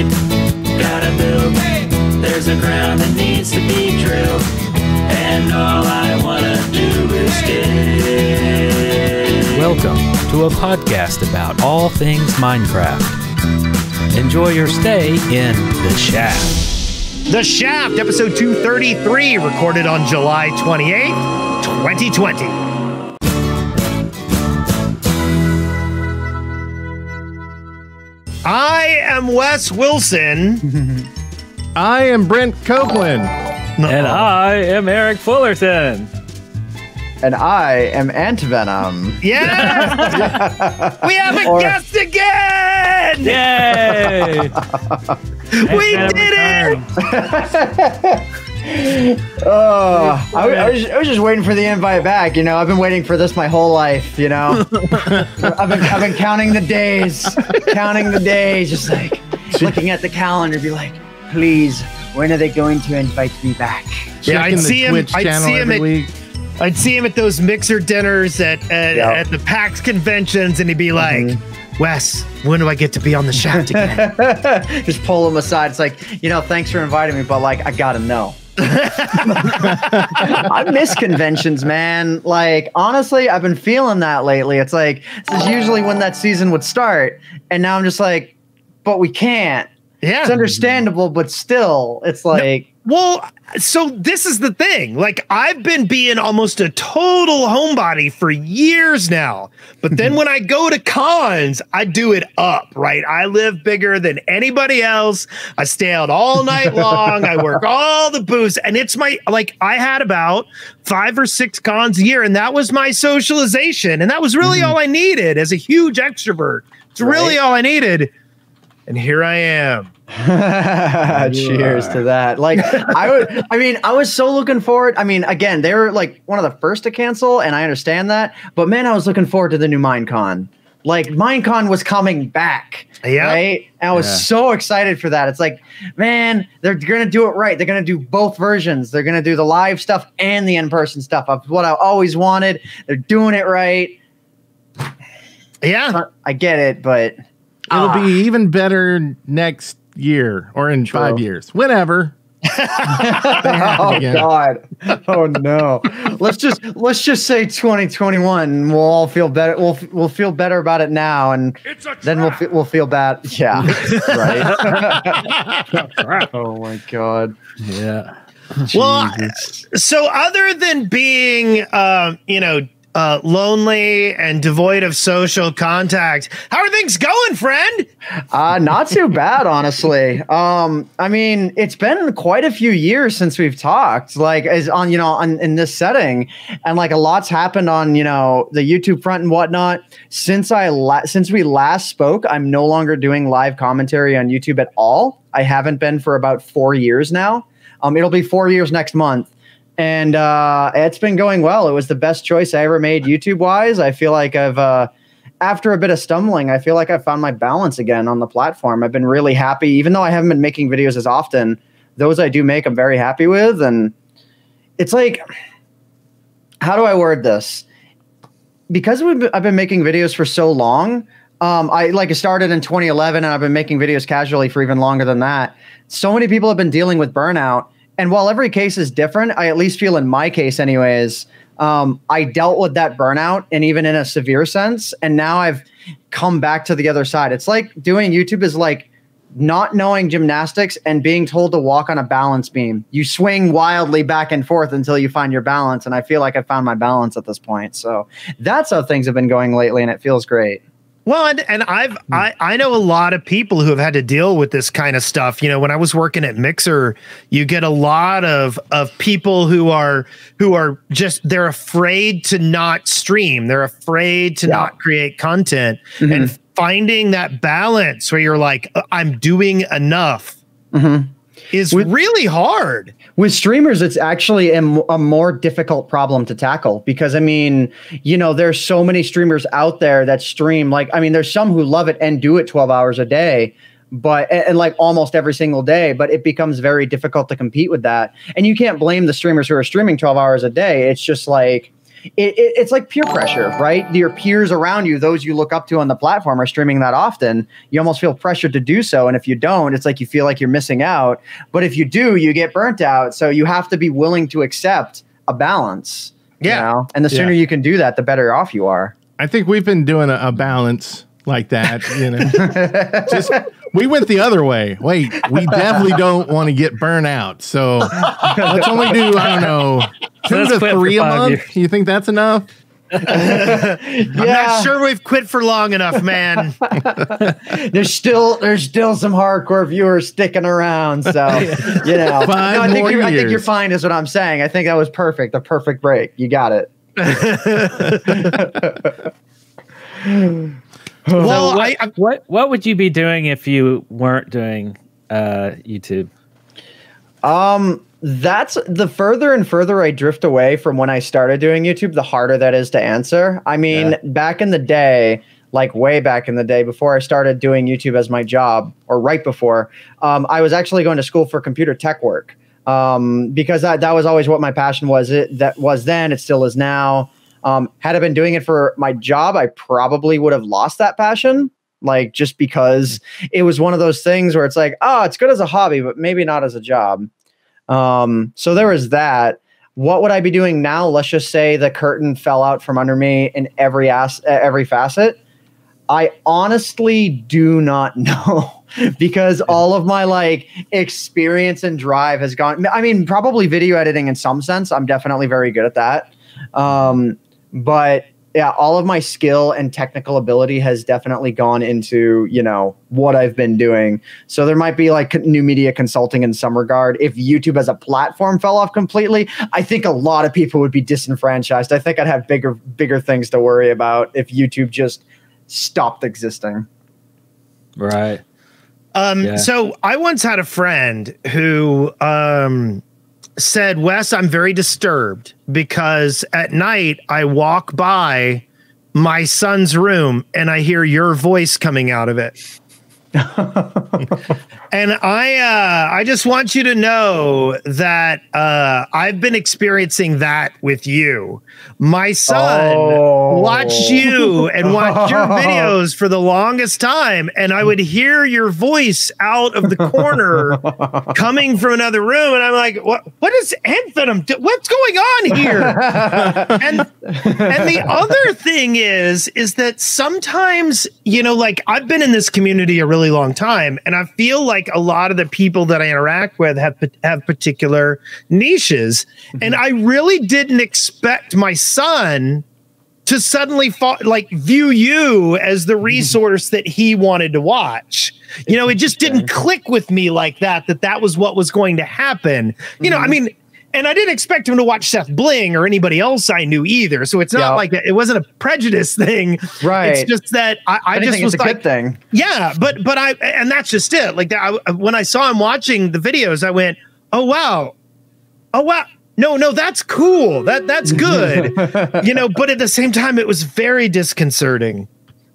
shape. Gotta build. There's a ground that needs to be drilled. And all I wanna do is dig. Welcome to a podcast about all things Minecraft. Enjoy your stay in the shaft. The Shaft, episode 233, recorded on July 28th, 2020. I am Wes Wilson. I am Brent Copeland. And I am Eric Fullerton. And I am AntVenom. Yeah! we have a Or- guest again! Yay! we did it! Returned. Oh, I, I was, I was just waiting for the invite back. You know, I've been waiting for this my whole life. You know, I've been I've been counting the days, counting the days, just like looking at the calendar, be like, please, when are they going to invite me back? Yeah, I'd Checking see him- I'd channel see him at- week. I'd see him at those mixer dinners at at, Yeah. at the PAX conventions, and he'd be like, Mm-hmm. Wes, when do I get to be on the shaft again? just pull him aside. It's like, you know, thanks for inviting me, but like, I gotta know. I miss conventions, man. Like, honestly, I've been feeling that lately. It's like, this is usually when that season would start. And now I'm just like, but we can't. yeah. It's understandable, but still, it's like, Well, so this is the thing. Like, I've been being almost a total homebody for years now. But then mhm. when I go to cons, I do it up, right? I live bigger than anybody else. I stay out all night long. I work all the booths. And it's my, like, I had about five or six cons a year, and that was my socialization. And that was really mm-hmm. all I needed as a huge extrovert. It's really all I needed. And here I am. cheers to that. Like, I would, I mean, I was so looking forward. I mean, again, they were like one of the first to cancel, and I understand that. But man, I was looking forward to the new Minecon. Like, Minecon was coming back. Yeah. Right. And I was Yeah. so excited for that. It's like, man, they're gonna do it right. They're gonna do both versions. They're gonna do the live stuff and the in-person stuff. Of what I always wanted. They're doing it right. Yeah. I get it, but It'll Ah. be even better next year or in five years, whenever. oh again. god. Oh no. Let's just let's just say 2021 we'll all feel better we'll we'll feel better about it now and then we'll fe- we'll feel bad. Yeah. Right. Oh my god. Yeah. Well, so other than being, uh, you know, uh, lonely and devoid of social contact, how are things going, friend? uh not too bad honestly. Um i mean it's been quite a few years since we've talked like as on you know on in this setting. And like a lot's happened on you know the youtube front and whatnot. Since i la- since we last spoke i'm no longer doing live commentary on youtube at all. I haven't been for about four years now. Um it'll be four years next month and uh it's been going well it was the best choice i ever made youtube wise i feel like i've uh after a bit of stumbling, I feel like I found my balance again on the platform. I've been really happy, even though I haven't been making videos as often. Those I do make, I'm very happy with. And it's like, how do I word this? Because I've been making videos for so long, um, I like I started in 2011 and I've been making videos casually for even longer than that. So many people have been dealing with burnout. And while every case is different, I at least feel in my case, anyways, um, I dealt with that burnout and even in a severe sense. And now I've come back to the other side. It's like doing YouTube is like not knowing gymnastics and being told to walk on a balance beam. You swing wildly back and forth until you find your balance. And I feel like I found my balance at this point. So that's how things have been going lately. And it feels great. Well, and, and I've hmm. I, I know a lot of people who have had to deal with this kind of stuff. You know, when I was working at Mixer, you get a lot of of people who are who are just they're afraid to not stream. They're afraid to Yeah. not create content mm-hmm. and finding that balance where you're like, "Uh, I'm doing enough mm-hmm. is really hard. With streamers, it's actually a more difficult problem to tackle because I mean, you know, there's so many streamers out there that stream. Like, I mean, there's some who love it and do it 12 hours a day, but and, and like almost every single day. But it becomes very difficult to compete with that, and you can't blame the streamers who are streaming 12 hours a day. It's just like it, it, it's like peer pressure, right? Your peers around you, those you look up to on the platform, are streaming that often. You almost feel pressured to do so, and if you don't, it's like you feel like you're missing out. But if you do, you get burnt out. So you have to be willing to accept a balance. you Yeah. know? and the sooner Yeah. you can do that, the better off you are. I think we've been doing a, a balance like that. You know, just we went the other way. Wait, we definitely don't want to get burnout. So let's only do I don't know two Let's to three a month. years. You think that's enough? I'm not sure we've quit for long enough, man. there's still there's still some hardcore viewers sticking around. So you know, Five no, I think more you're, I think you're fine. Is what I'm saying. I think that was perfect. The perfect break. You got it. well, what, I, I, what what would you be doing if you weren't doing uh, YouTube? Um, that's the further and further I drift away from when I started doing YouTube, the harder that is to answer. I mean, back in the day, like way back in the day, before I started doing YouTube as my job, or right before, um, I was actually going to school for computer tech work. Um, because that, that was always what my passion was. It that was then, it still is now. Um, had I been doing it for my job, I probably would have lost that passion. Like just because it was one of those things where it's like, oh, it's good as a hobby, but maybe not as a job. Um, so there was that. What would I be doing now? Let's just say the curtain fell out from under me in every ass, every facet. I honestly do not know because all of my like experience and drive has gone. I mean, probably video editing in some sense. I'm definitely very good at that. Um, but yeah, all of my skill and technical ability has definitely gone into, you know, what I've been doing. So there might be like new media consulting in some regard. If YouTube as a platform fell off completely, I think a lot of people would be disenfranchised. I think I'd have bigger bigger things to worry about if YouTube just stopped existing. Right. Um, Yeah. So I once had a friend who um, said, Wes, I'm very disturbed because at night I walk by my son's room and I hear your voice coming out of it. and I uh, I just want you to know that uh, I've been experiencing that with you. My son Oh. watched you and watched your videos for the longest time, and I would hear your voice out of the corner coming from another room, and I'm like, "What? What is Anthem? do- What's going on here?" and and the other thing is is that sometimes you know like i've been in this community a really long time. And i feel like a lot of the people that i interact with have have particular niches. Mm-hmm. And i really didn't expect my son to suddenly fall, like view you as the mm-hmm. resource that he wanted to watch. You know, it just didn't click with me like that, that that was what was going to happen. You know, I mm-hmm. mean, and I didn't expect him to watch SethBling or anybody else I knew either. So it's not Yeah. like it wasn't a prejudice thing. Right. It's just that I, I just was like, good thing. yeah, but but I and that's just it. Like that, I, when I saw him watching the videos, I went, "Oh wow, oh wow." No, no, that's cool. That that's good. you know, but at the same time, it was very disconcerting.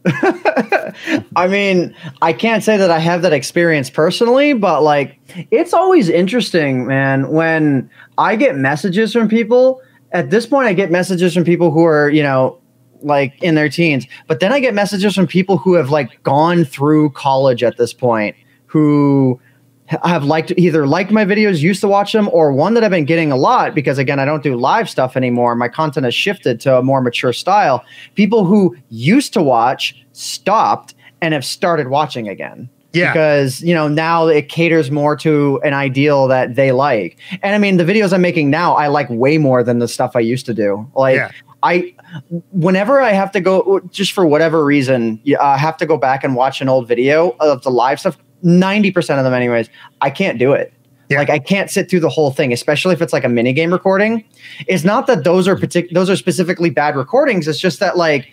I mean, I can't say that I have that experience personally, but like it's always interesting, man, when I get messages from people. At this point, I get messages from people who are, you know, like in their teens, but then I get messages from people who have like gone through college at this point who have liked either liked my videos, used to watch them, or one that I've been getting a lot because again, I don't do live stuff anymore. My content has shifted to a more mature style. People who used to watch stopped and have started watching again. Yeah. Because, you know, now it caters more to an ideal that they like. And I mean, the videos I'm making now, I like way more than the stuff I used to do. Like, Yeah. I, whenever I have to go, just for whatever reason, I have to go back and watch an old video of the live stuff. 90% of them, anyways, I can't do it. Yeah. Like I can't sit through the whole thing, especially if it's like a mini game recording. It's not that those are partic- those are specifically bad recordings. It's just that like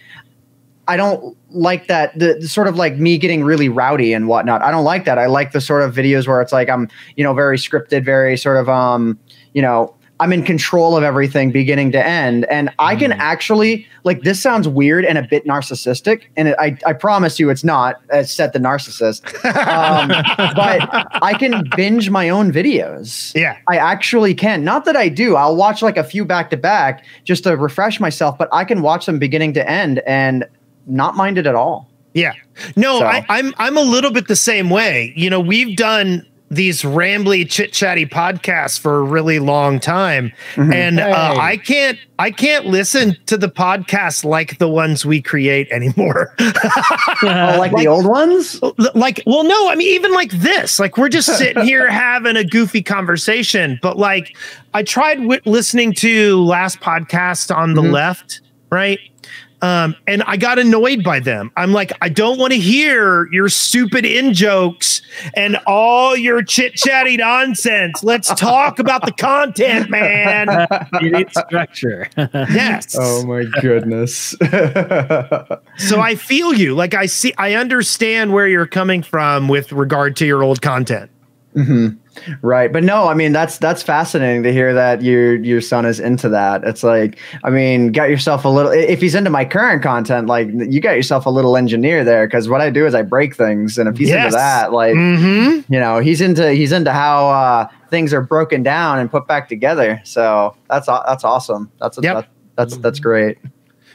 I don't like that the, the sort of like me getting really rowdy and whatnot. I don't like that. I like the sort of videos where it's like I'm you know very scripted, very sort of um you know I'm in control of everything beginning to end. And I can actually like this sounds weird and a bit narcissistic. And it, I, I promise you it's not uh, set the narcissist. Um, but I can binge my own videos. Yeah. I actually can. Not that I do. I'll watch like a few back to back just to refresh myself, but I can watch them beginning to end and not mind it at all. Yeah. No, So- I, I'm I'm a little bit the same way. You know, we've done these rambly chit chatty podcasts for a really long time, and uh, I can't I can't listen to the podcasts like the ones we create anymore. Oh, like, the old ones? like, well, no, I mean even like this. Like we're just sitting here having a goofy conversation, but like I tried w- listening to last podcast on the left, right? Um, and I got annoyed by them. I'm like, I don't want to hear your stupid in jokes and all your chit chatty nonsense. Let's talk about the content, man. You need structure. Yes. Oh my goodness. So I feel you. Like I see, I understand where you're coming from with regard to your old content. Right, but no, I mean that's that's fascinating to hear that your your son is into that. It's like, I mean, got yourself a little. If he's into my current content, like you got yourself a little engineer there. Because what I do is I break things, and if he's Yes. into that, like Mm-hmm. you know, he's into he's into how uh, things are broken down and put back together. So that's that's awesome. That's Yep. that, that's that's great.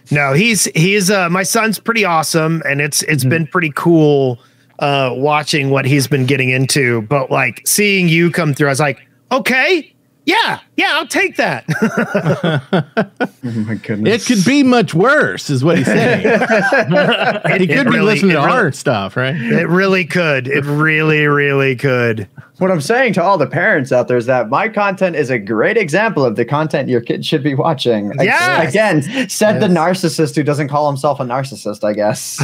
No, he's he's uh my son's pretty awesome and it's it's Mm-hmm. been pretty cool uh watching what he's been getting into. But like seeing you come through, I was like, okay, yeah, yeah, I'll take that. Oh my goodness. It could be much worse, is what he's saying. he It could be really- listening to it really- our stuff, right? it really could. It really, really could. What I'm saying to all the parents out there is that my content is a great example of the content your kid should be watching. Ag- Yes. Again, said the narcissist who doesn't call himself a narcissist, I guess.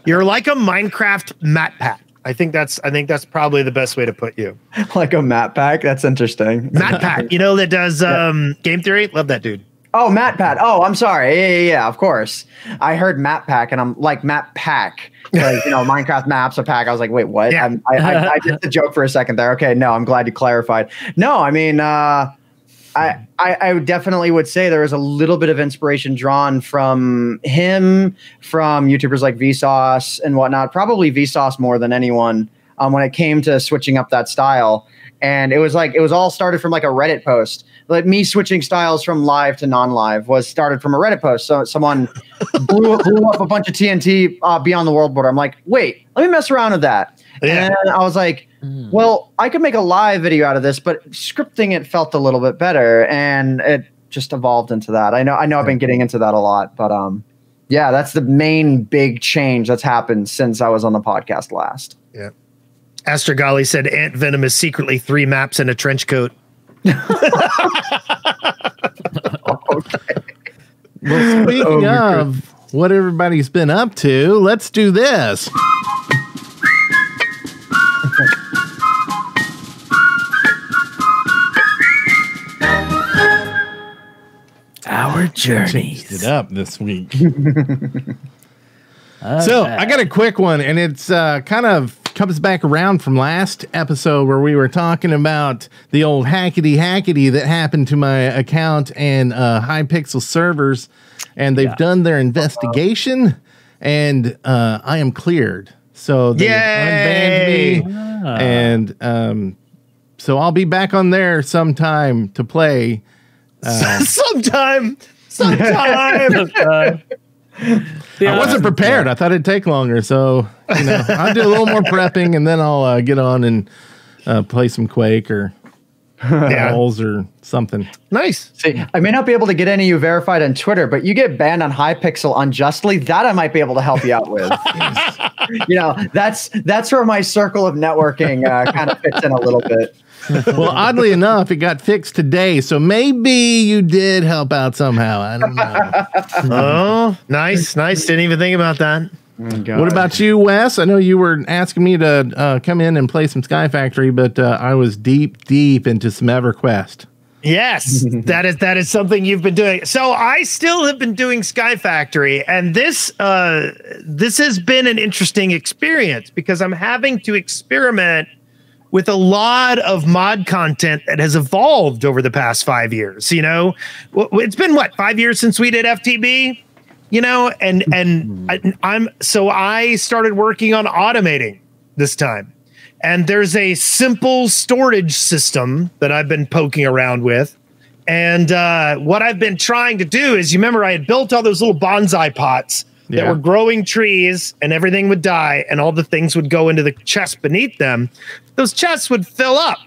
You're like a Minecraft Matt Pat. I think that's I think that's probably the best way to put you. like a map pack. That's interesting. Matt Pat, you know that does um game theory? Love that dude. Oh, Matt Pat. Oh, I'm sorry. Yeah, yeah, yeah, of course. I heard map pack and I'm like map pack. Like, you know, Minecraft maps a pack. I was like, wait, what? Yeah. I, I, I did the joke for a second there. Okay, no, I'm glad you clarified. No, I mean, uh, I, I, I definitely would say there was a little bit of inspiration drawn from him, from YouTubers like Vsauce and whatnot. Probably Vsauce more than anyone um, when it came to switching up that style. And it was like it was all started from like a Reddit post. Like me switching styles from live to non-live was started from a Reddit post. So someone blew, blew up a bunch of TNT uh, beyond the world border. I'm like, wait, let me mess around with that. Yeah. And I was like, well, I could make a live video out of this, but scripting it felt a little bit better, and it just evolved into that. I know, I know, I've been getting into that a lot, but um, yeah, that's the main big change that's happened since I was on the podcast last. Yeah. Astrogali said Ant Venom is secretly three maps in a trench coat. Well, speaking Oh, of what everybody's been up to, let's do this. Our Changed journeys. it up this week. So right. I got a quick one, and it's uh, kind of comes back around from last episode where we were talking about the old hackety hackety that happened to my account and uh, Hypixel servers, and they've Yeah. done their investigation, and uh, I am cleared. So they Yay! unbanned me, and um, so I'll be back on there sometime to play. sometime, sometime. Uh, I wasn't prepared. I thought it'd take longer, so you know I'll do a little more prepping, and then I'll uh, get on and uh, play some Quake or yeah, or something. nice. See, I may not be able to get any of you verified on Twitter, but you get banned on Hypixel unjustly. That I might be able to help you out with. you know, that's that's where my circle of networking uh, kind of fits in a little bit. Well, oddly enough, it got fixed today, so maybe you did help out somehow. I don't know. Oh, nice, nice. Didn't even think about that. what about you, Wes? I know you were asking me to uh, come in and play some Sky Factory, but uh, I was deep, deep into some EverQuest. Yes, that is that is something you've been doing. So I still have been doing Sky Factory, and this uh, this has been an interesting experience because I'm having to experiment with a lot of mod content that has evolved over the past five years. You know, it's been what five years since we did FTB. You know, and and I, I'm so I started working on automating this time, and there's a simple storage system that I've been poking around with. And uh, what I've been trying to do is, you remember I had built all those little bonsai pots that Yeah. were growing trees, and everything would die, and all the things would go into the chest beneath them. Those chests would fill up.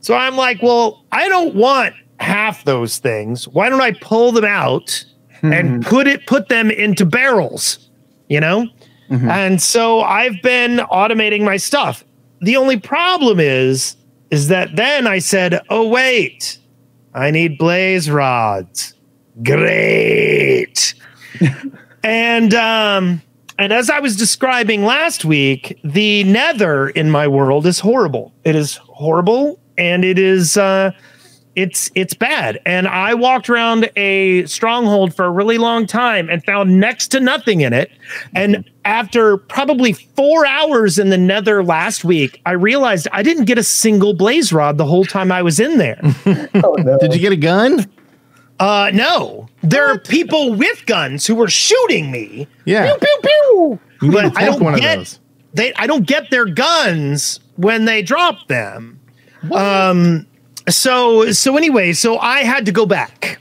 So I'm like, well, I don't want half those things. Why don't I pull them out and hmm. put it put them into barrels? You know? Mm-hmm. And so I've been automating my stuff. The only problem is is that then I said, "Oh wait. I need blaze rods." Great. and um and as I was describing last week, the nether in my world is horrible. It is horrible and it is uh it's it's bad. And I walked around a stronghold for a really long time and found next to nothing in it. And after probably four hours in the nether last week, I realized I didn't get a single blaze rod the whole time I was in there. Did you get a gun? Uh no. There are people with guns who were shooting me. Yeah. Pew, pew, pew. You But I don't one of get those. they I don't get their guns when they drop them. Um so so anyway, so I had to go back.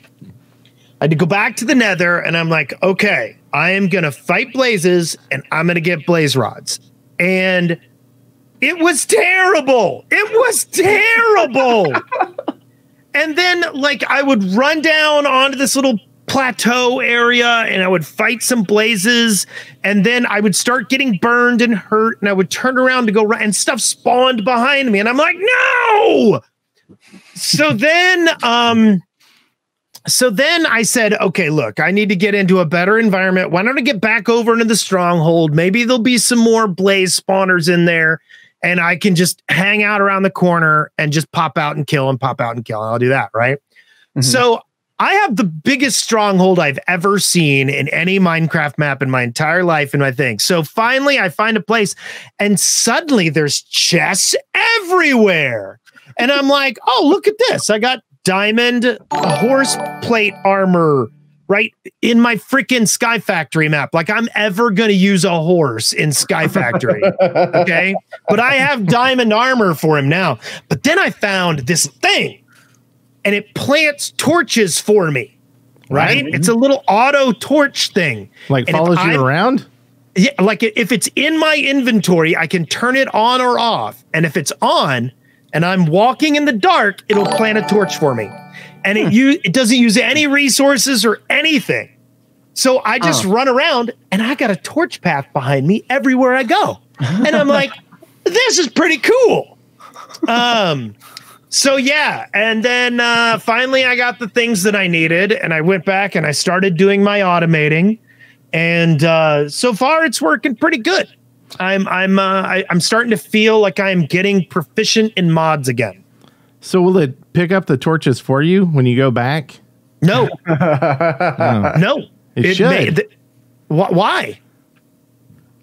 I had to go back to the nether and I'm like, okay, I am gonna fight blazes and I'm gonna get blaze rods. And it was terrible. It was terrible. and then like I would run down onto this little plateau area and I would fight some blazes and then I would start getting burned and hurt and I would turn around to go right and stuff spawned behind me and I'm like no so then um so then I said, okay, look, I need to get into a better environment. Why don't I get back over into the stronghold? Maybe there'll be some more blaze spawners in there, and I can just hang out around the corner and just pop out and kill and pop out and kill. And I'll do that, right? Mm-hmm. So I have the biggest stronghold I've ever seen in any Minecraft map in my entire life in my thing. So finally, I find a place, and suddenly there's chests everywhere. And I'm like, oh, look at this. I got diamond horse plate armor right in my freaking Sky Factory map. Like I'm ever going to use a horse in Sky Factory. okay. But I have diamond armor for him now. But then I found this thing and it plants torches for me. Right? It's a little auto torch thing. Like And follows you around? yeah, like if it's in my inventory, I can turn it on or off. And if it's on and I'm walking in the dark, it'll plant a torch for me. And it you it doesn't use any resources or anything. So I just run around and I got a torch path behind me everywhere I go. And I'm like, this is pretty cool. Um so yeah, and then uh finally I got the things that I needed and I went back and I started doing my automating and uh, so far it's working pretty good. I'm I'm uh, I, I'm starting to feel like I'm getting proficient in mods again. So will it pick up the torches for you when you go back? No, Oh. no, It should. th- wh- why?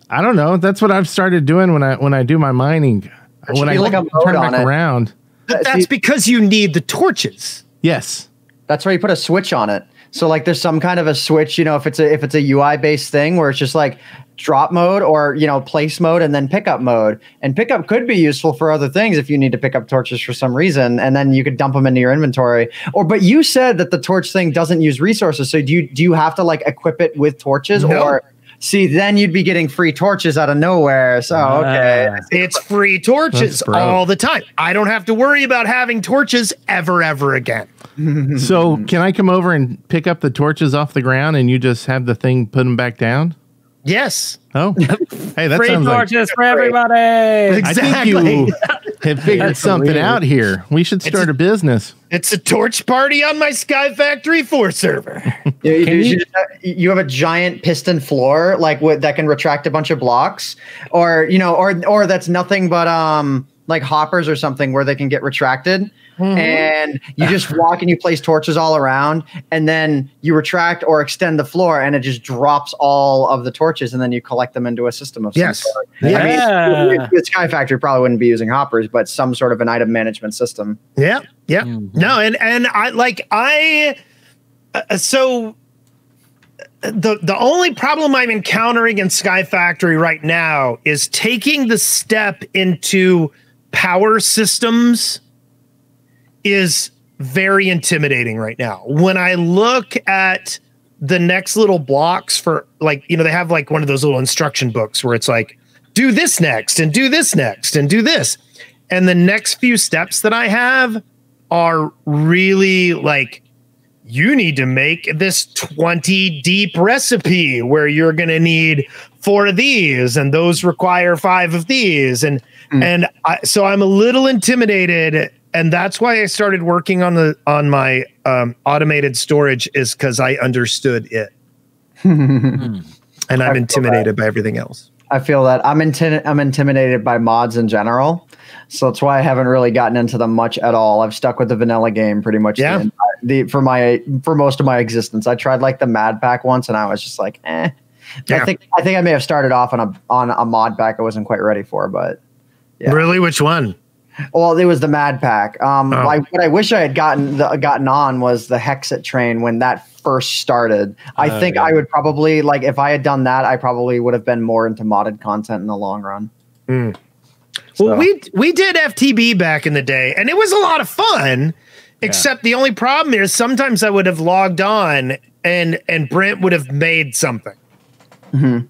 I don't know. That's what I've started doing when I when I do my mining. should When I be like a turn back it. around. Th- Uh, That's see- because you need the torches. Yes. That's where you put a switch on it. So like there's some kind of a switch, you know, if it's a if it's a UI based thing where it's just like drop mode or you know place mode and then pickup mode. And pickup could be useful for other things if you need to pick up torches for some reason, and then you could dump them into your inventory. Or but you said that the torch thing doesn't use resources. So do you do you have to like equip it with torches No. or see then you'd be getting free torches out of nowhere. So okay. Ah. It's free torches all the time. I don't have to worry about having torches ever, ever again. So can I come over and pick up the torches off the ground and you just have the thing put them back down? Yes, Oh, hey, that Free sounds like torches for everybody. Exactly. I think you have figured something weird. out here. We should start a business. it's a torch party on my Sky Factory Four server. You, you, Can you you- have, you have a giant piston floor like with, that can retract a bunch of blocks, or you know, or or that's nothing but um like hoppers or something where they can get retracted. Mm-hmm. And you just walk and you place torches all around, and then you retract or extend the floor, and it just drops all of the torches, and then you collect them into a system of some Yes. sort. Yeah. I mean, the Sky Factory probably wouldn't be using hoppers, but some sort of an item management system. Yeah, yeah. Mm-hmm. No, and and I like I uh, uh so uh, the the only problem I'm encountering in Sky Factory right now is taking the step into power systems is very intimidating right now. When I look at the next little blocks for like you know they have like one of those little instruction books where it's like do this next and do this next and do this and the next few steps that I have are really like you need to make this 20 deep recipe where you're going to need four of these and those require five of these and hmm. and I, so I'm a little intimidated and that's why I started working on the on my um, automated storage is cuz I understood it. and I'm intimidated by everything else. I feel that I'm inti- I'm intimidated by mods in general, so that's why I haven't really gotten into them much at all. I've stuck with the vanilla game pretty much Yeah. the, the for my for most of my existence. I tried like the Mad Pack once, and I was just like, eh. Yeah. I think I think I may have started off on a on a mod pack I wasn't quite ready for, but Yeah. Really which one? Well, it was the Mad Pack. Um, Oh. I, what I wish I had gotten the, gotten on was the Hexxit train when that first started. I Oh, think yeah. I would probably like if I had done that, I probably would have been more into modded content in the long run. Well, So- we we did FTB back in the day, and it was a lot of fun. Except the only problem is sometimes I would have logged on and and Brent would have made something, Mhm.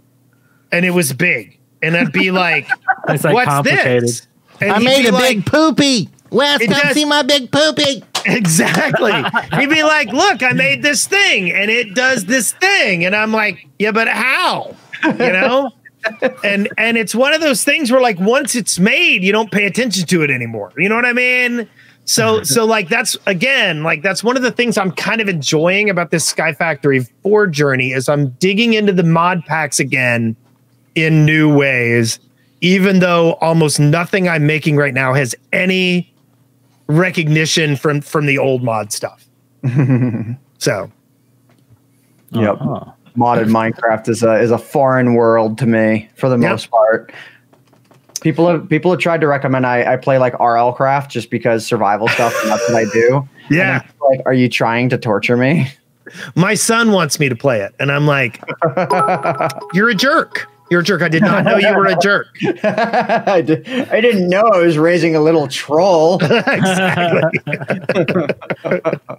and it was big, and I'd be like, It's like "What's complicated. this?" And I made a like, big poopy. Wes, come does- see my big poopy. Exactly. He'd be like, "Look, I made this thing, and it does this thing," and I'm like, "Yeah, but how?" You know. and and it's one of those things where like once it's made, you don't pay attention to it anymore. You know what I mean? So so like that's again like that's one of the things I'm kind of enjoying about this Sky Factory 4 journey is I'm digging into the mod packs again in new ways, even though almost nothing I'm making right now has any recognition from from the old mod stuff. so Yep. Uh-huh. modded Minecraft is a is a foreign world to me for the Yep. most part. People have people have tried to recommend I, I play like RLCraft just because survival stuff and that's what I do. Yeah, like, are you trying to torture me? my son wants me to play it, and I'm like, "You're a jerk. You're a jerk. I did not know you were a jerk." I, did, I didn't know I was raising a little troll. exactly.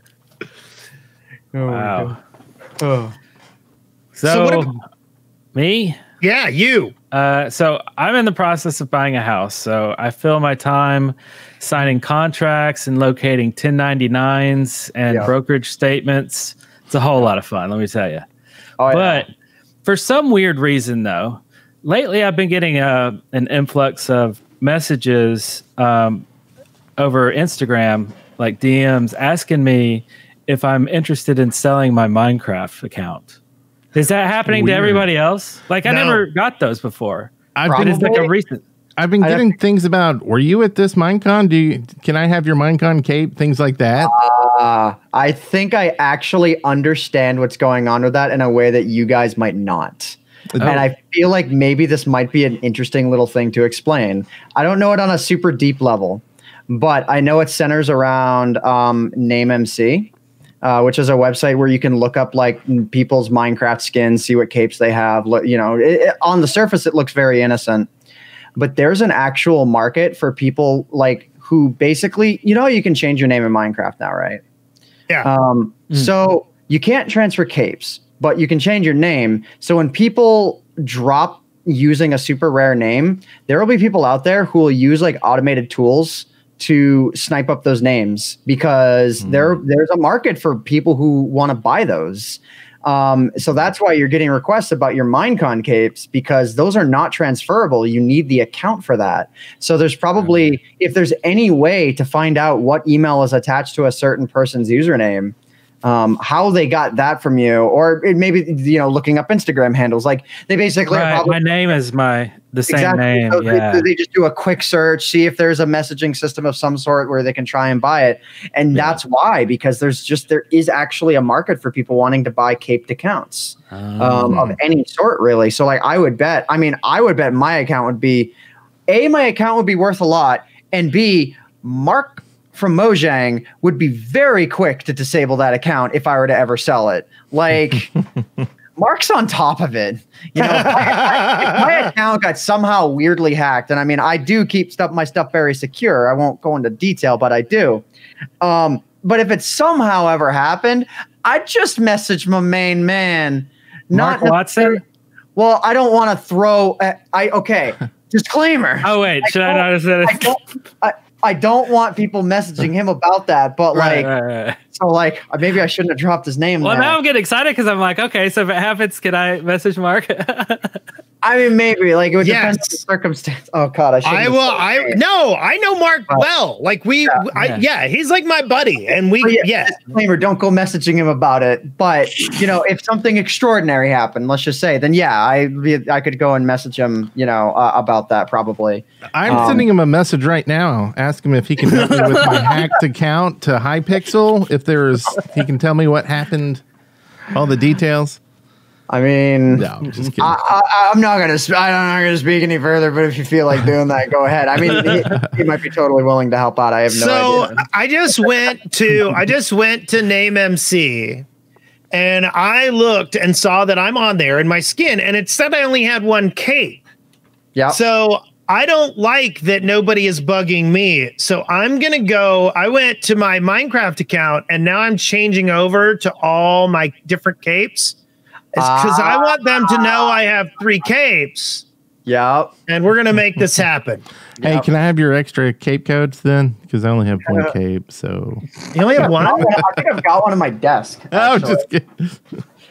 Wow. Oh. So, So what ab- me? Yeah, you. Uh, so I'm in the process of buying a house. So I fill my time signing contracts and locating 1099s and Yeah. brokerage statements. It's a whole lot of fun, let me tell you. Oh, yeah. But for some weird reason, though, lately I've been getting a, an influx of messages um, over Instagram, like DMs, asking me if I'm interested in selling my Minecraft account. Is that happening to everybody else? Like I No. never got those before. I've It been, is like a recent. I've been I- getting things about. Were you at this Minecon? Do you, can I have your Minecon cape? Things like that. Uh, I think I actually understand what's going on with that in a way that you guys might not. And I feel like maybe this might be an interesting little thing to explain. I don't know it on a super deep level, but I know it centers around um, NameMC, uh, which is a website where you can look up like people's Minecraft skins, see what capes they have. Look, you know, it, it- on the surface, it looks very innocent, but there's an actual market for people like who basically, you know, you can change your name in Minecraft now, right? Yeah. Um, So you can't transfer capes, but you can change your name. So when people drop using a super rare name, there will be people out there who will use like automated tools to snipe up those names because there there's a market for people who want to buy those. Um, so that's why you're getting requests about your Minecon capes because those are not transferable. You need the account for that. So there's probably if there's any way to find out what email is attached to a certain person's username um, how they got that from you, or it maybe you know looking up Instagram handles. Like they basically right. probably my name is my the same Exactly. name. So yeah. they, just do a quick search, see if there's a messaging system of some sort where they can try and buy it. And that's why, because there's just there is actually a market for people wanting to buy caped accounts um, Oh. of any sort, really. So like I would bet, I mean, I would bet my account would be A, my account would be worth a lot, and B, Mark from Mojang would be very quick to disable that account if I were to ever sell it. Like Mark's on top of it. You know, if my, my account got somehow weirdly hacked, and I mean, I do keep stuff my stuff very secure. I won't go into detail, but I do. Um, but if it somehow ever happened, I'd just message my main man. Mark Not Watson. well, I don't want to throw. Uh, I okay. Disclaimer. Oh wait, should I don't- notice that? I don't, I, I don't want people messaging him about that, but right, like, right, right. So like, maybe I shouldn't have dropped his name. Well, there. now I'm getting excited because I'm like, okay, so if it happens, can I message Mark? I mean, maybe like it would depend on the circumstance. Oh God, I should. I will. I no. I know Mark well. Like we. Yeah. I, Yeah. yeah. He's like my buddy, and we. But yeah, yeah. disclaimer: Don't go messaging him about it. But you know, if something extraordinary happened, let's just say, then yeah, I I could go and message him. You know, uh, about that probably. I'm Um, sending him a message right now. Ask him if he can help me with my hacked account to Hypixel. If there's, he can tell me what happened, all the details. I mean, No, I'm just kidding. I, I, I'm not gonna. Sp- I'm not gonna speak any further. But if you feel like doing that, go ahead. I mean, he, he might be totally willing to help out. I have no so idea. I just went to. I just went to NameMC, and I looked and saw that I'm on there in my skin, and it said I only had one cape. Yeah. So I don't like that nobody is bugging me. So I'm gonna go. I went to my Minecraft account, and now I'm changing over to all my different capes because I want them to know I have three capes, yeah. and we're gonna make this happen. hey, can I have your extra cape codes then? Because I only have one uh, cape. So, You only have one. I think I've got one on my desk. oh, just kidding.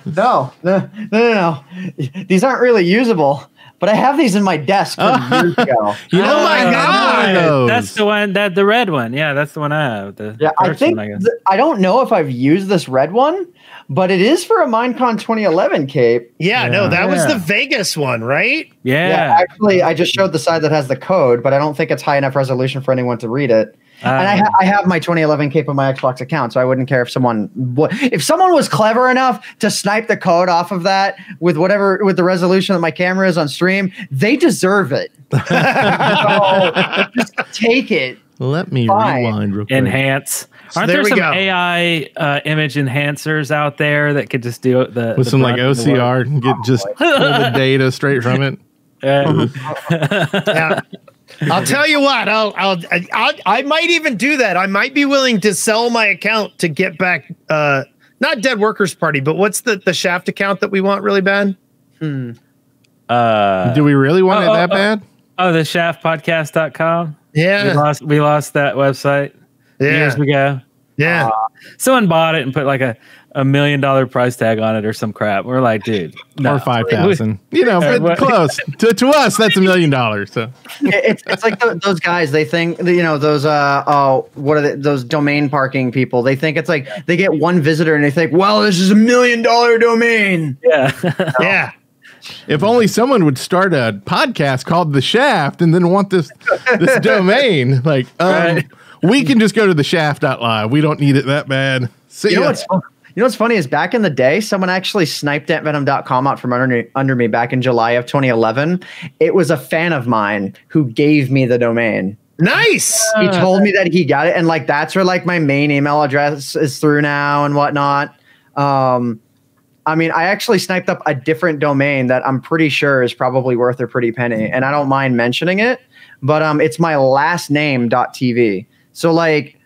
No, no, no, no, no. These aren't really usable, but I have these in my desk from years ago. You know, Oh my God. one. That's the one that the red one. Yeah, that's the one I have. The Yeah, I think one, I guess. th- I don't know if I've used this red one, but it is for a Minecon 2011 cape. Yeah, no, Yeah. that was the Vegas one, right? yeah. Yeah, actually, I just showed the side that has the code, but I don't think it's high enough resolution for anyone to read it. And I, Uh, ha- I have my 2011 cape on my Xbox account, so I wouldn't care if someone wa- if someone was clever enough to snipe the code off of that with whatever with the resolution that my camera is on stream. They deserve it. so just take it. Let me Fine. rewind real quick. enhance. Aren't there there some go. AI uh, image enhancers out there that could just do it the with the some like brunt of the work? OCR and get just pull the data straight from it. Yeah. Yeah. I'll tell you what. I'll, I'll, I'll, I might even do that. I might be willing to sell my account to get back, uh, not Dead Workers Party, but what's the the Shaft account that we want really bad? uh, Do we really want oh, it that oh, bad? oh, the shaftpodcast.com. We Yeah, lost we lost that website yeah. years yeah, ago. Yeah. Someone bought it and put like a, a million dollar price tag on it or some crap. We're like, dude, no. or five thousand? You know, Uh, but close to, to us. That's a million dollars. So it's it's like tho- those guys. They think you know those uh oh what are they, those domain parking people? They think it's like they get one visitor and they think, well, this is a million dollar domain. Yeah. yeah. if only someone would start a podcast called The Shaft and then want this this domain, like um, Right. We can just go to the shaft.live. We don't need it that bad. See You know what's you know what's funny is back in the day, someone actually sniped antvenom.com out from under, under me back in July of 2011. It was a fan of mine who gave me the domain. Nice. He told me that he got it, and like that's where like my main email address is through now and whatnot. Um, I mean, I actually sniped up a different domain that I'm pretty sure is probably worth a pretty penny, and I don't mind mentioning it. But um, it's my last name TV. So like,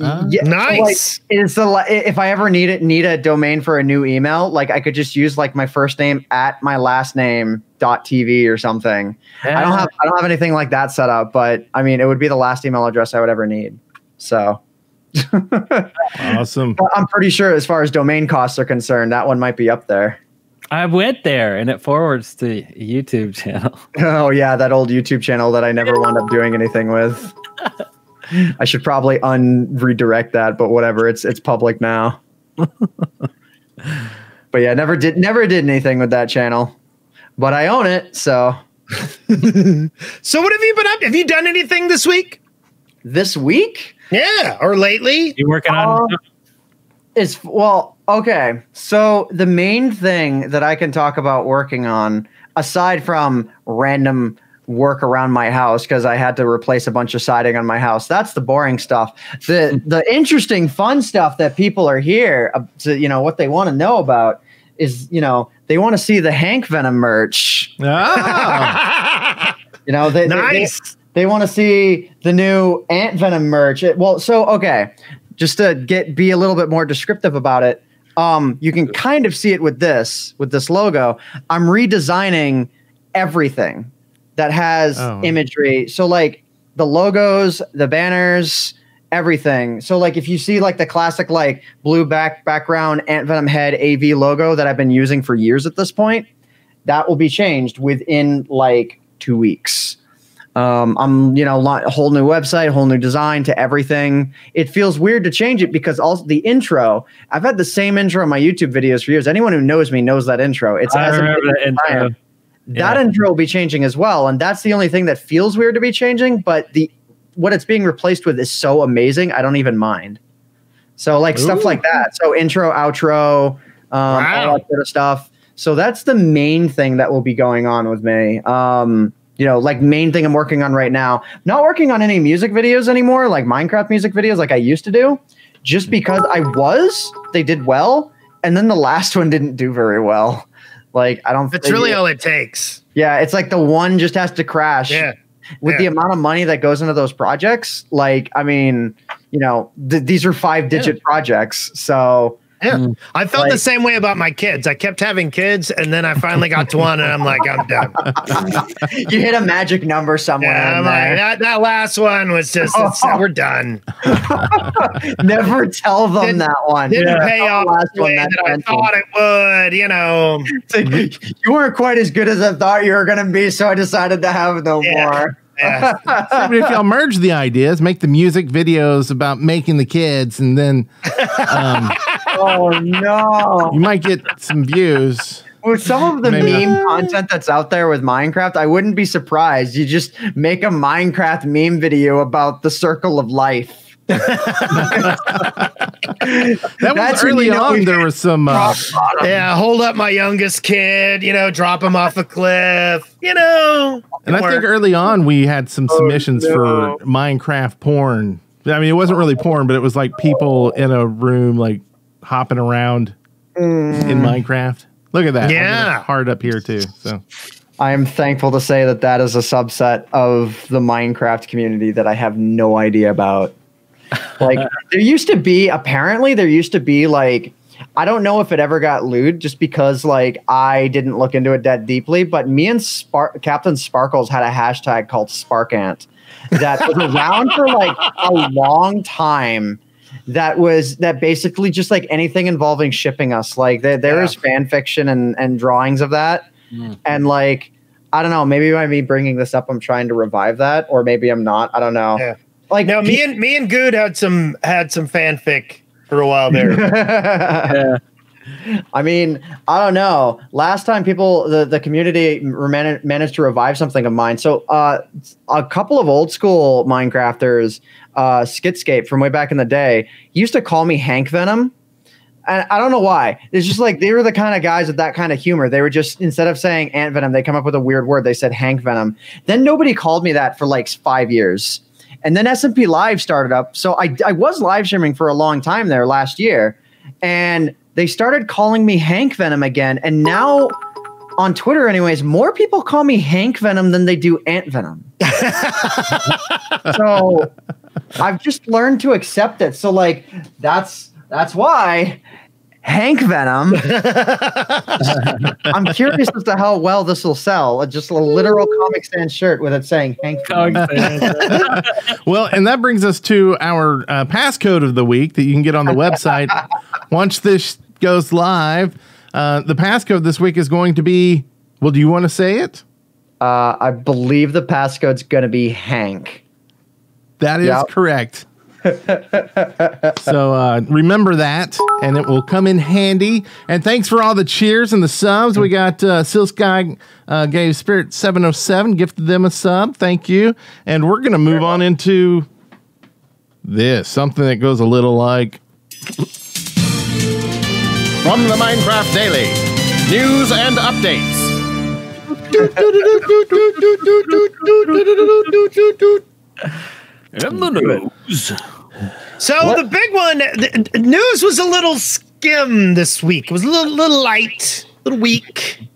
Ah. yeah, so, like, Nice. is the if I ever need it need a domain for a new email, like I could just use like my first name at my last name dot TV or something. I don't have I don't have anything like that set up, but I mean it would be the last email address I would ever need. So awesome. I'm pretty sure as far as domain costs are concerned, that one might be up there. I went there and it forwards to YouTube channel. Oh yeah, that old YouTube channel that I never wound up doing anything with. I should probably unredirect that, but whatever. It's it's public now. but yeah, never did never did anything with that channel. But I own it, so So what have you been up? Have you done anything this week? this week Yeah, or lately? You working on? Uh, is well, okay. So the main thing that I can talk about working on, aside from random work around my house because I had to replace a bunch of siding on my house. That's the boring stuff. The the interesting, fun stuff that people are here uh, to, you know, what they want to know about is, you know, they want to see the Hank Venom merch. Ah, You know, they, they- they- nice. they want to see the new ant venom merch It- well so okay just to get be a little bit more descriptive about it um you can kind of see it with this with this logo i'm redesigning everything that has Oh. imagery so like the logos the banners everything so like if you see like the classic like blue back background ant venom head av logo that i've been using for years at this point that will be changed within like two weeks um, I'm, you know, a whole new website, whole new design to everything. It feels weird to change it because also the intro. I've had the same intro on my YouTube videos for years. Anyone who knows me knows that intro. It's I as an remember that intro. That Yeah. intro will be changing as well, and that's the only thing that feels weird to be changing. But the what it's being replaced with is so amazing, I don't even mind. So like stuff like that. So intro, outro, um, Wow. all that sort of stuff. So that's the main thing that will be going on with me. Um, you know, like main thing I'm working on right now. Not working on any music videos anymore, like Minecraft music videos, like I used to do, just because I was. They did well, and then the last one didn't do very well. Like I don't. That's really all it takes. Yeah, it's like the one just has to crash. Yeah. With the amount of money that goes into those projects, like I mean, you know, th- these are five digit projects. So Yeah. I felt the same way about my kids. I kept having kids and then I finally got to one and I'm like, I'm done. you hit a magic number somewhere. Yeah, I'm like, that, that last one was just, it's, we're done. Never tell them Didn't- that one. Didn't Yeah. pay off the last way one that I thought it would, you know. Like, you weren't quite as good as I thought you were going to be, so I decided to have no Yeah. more. Yeah. I mean, if y'all merge the ideas, make the music videos about making the kids, and then um, oh no! you might get some views. With some of the Maybe meme content that's out there with Minecraft, I wouldn't be surprised. You just make a Minecraft meme video about the circle of life. That That's was when early you know on. There was some. Uh, yeah, hold up my youngest kid, you know, drop him off a cliff, you know. and I Or- think early on we had some submissions no. for Minecraft porn. I mean, it wasn't really porn, but it was like people in a room like hopping around in mm. Minecraft. Look at that. Yeah. Hard up here too. So I am thankful to say that that is a subset of the Minecraft community that I have no idea about. Like, there used to be, apparently, there used to be like, I don't know if it ever got lewd just because like I didn't look into it that deeply, but me and Spark CaptainSparklez had a hashtag called Sparkant that was around for like a long time. That was that basically just like anything involving shipping us. Like there, there Yeah. is fan fiction and and drawings of that, and like I don't know, maybe by me bringing this up, I'm trying to revive that, or maybe I'm not. I don't know. Yeah. Like No, me and me and Good had some had some fanfic for a while there. Yeah. I mean, I don't know. Last time people, the, the community man- managed to revive something of mine. So, uh, a couple of old school Minecrafters, uh, Skitscape from way back in the day, used to call me Hank Venom. And I don't know why. It's just like they were the kind of guys with that kind of humor. They were just instead of saying AntVenom, they come up with a weird word. They said Hank Venom. Then nobody called me that for like five years. And then SMP Live started up. So I, I was live streaming for a long time there last year. And they started calling me Hank Venom again. And now on Twitter, anyways, more people call me Hank Venom than they do AntVenom. so I've just learned to accept it. So like that's that's why Hank Venom. I'm curious as to how well this will sell. Just a literal Comic Sans shirt with it saying Hank Venom. well, and that brings us to our uh, passcode of the week that you can get on the website once this goes live. Uh, the passcode this week is going to be. Well, do you want to say it? Uh, I believe the passcode's going to be Hank. That is Yep. correct. so uh, remember that, and it will come in handy. And thanks for all the cheers and the subs. We got uh, Seal Sky uh, gave Spirit 707, gifted them a sub. Thank you. And we're going to move on into this something that goes a little like from the Minecraft Daily news and updates. In the news. So the big one, the, the news was a little skim this week. It was a little, little light, a little weak.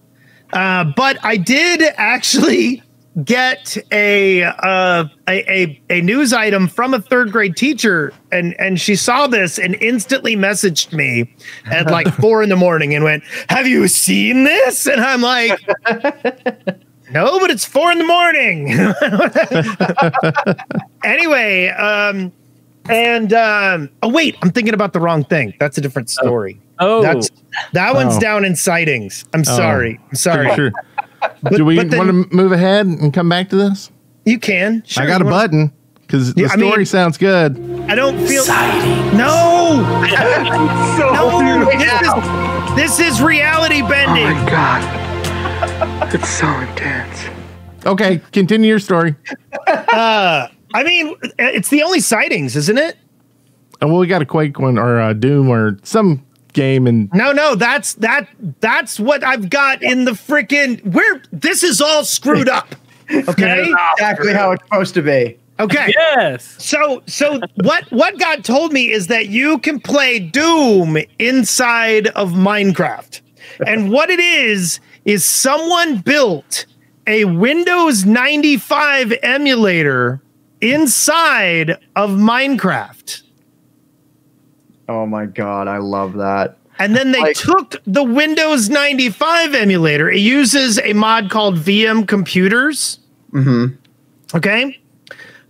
Uh, but I did actually get a, uh, a a a news item from a third grade teacher, and and she saw this and instantly messaged me at like four in the morning and went, "Have you seen this?" And I'm like. No, but it's four in the morning. anyway, um, and um, oh wait, I'm thinking about the wrong thing. That's a different story. Oh, That's that one's Oh. down in sightings. I'm sorry. I'm sorry. Sure. But- Do we want to move ahead and come back to this? You can. Sure, I got a wanna- button because the Yeah, I story mean- sounds good. I don't feel. No. no. This is, this is reality bending. Oh my God. It's so intense. Okay, continue your story. uh, I mean, it's the only sightings, isn't it? Oh, well, we got a Quake one or a Doom or some game, and No, no, that's that. That's what I've got in the freaking. Where this is all screwed up. Okay. exactly how it's supposed to be. Okay. yes. So so what what God told me is that you can play Doom inside of Minecraft. And what it is is someone built a Windows 95 emulator inside of Minecraft. Oh my god, I love that. And then they Like- took the Windows 95 emulator. It uses a mod called VM Computers. hmm Okay.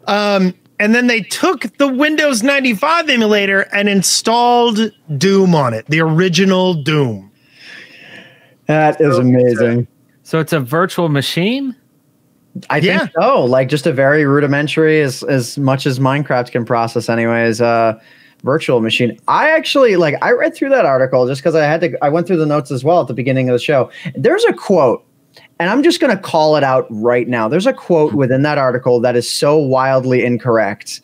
Um, and then they took the Windows 95 emulator and installed Doom on it, the original Doom. That is amazing. So it's a virtual machine. I Yeah. think so. Like just a very rudimentary, as as much as Minecraft can process, anyways. Uh, virtual machine. I actually like. I read through that article just because I had to. I went through the notes as well at the beginning of the show. There's a quote, and I'm just going to call it out right now. There's a quote within that article that is so wildly incorrect.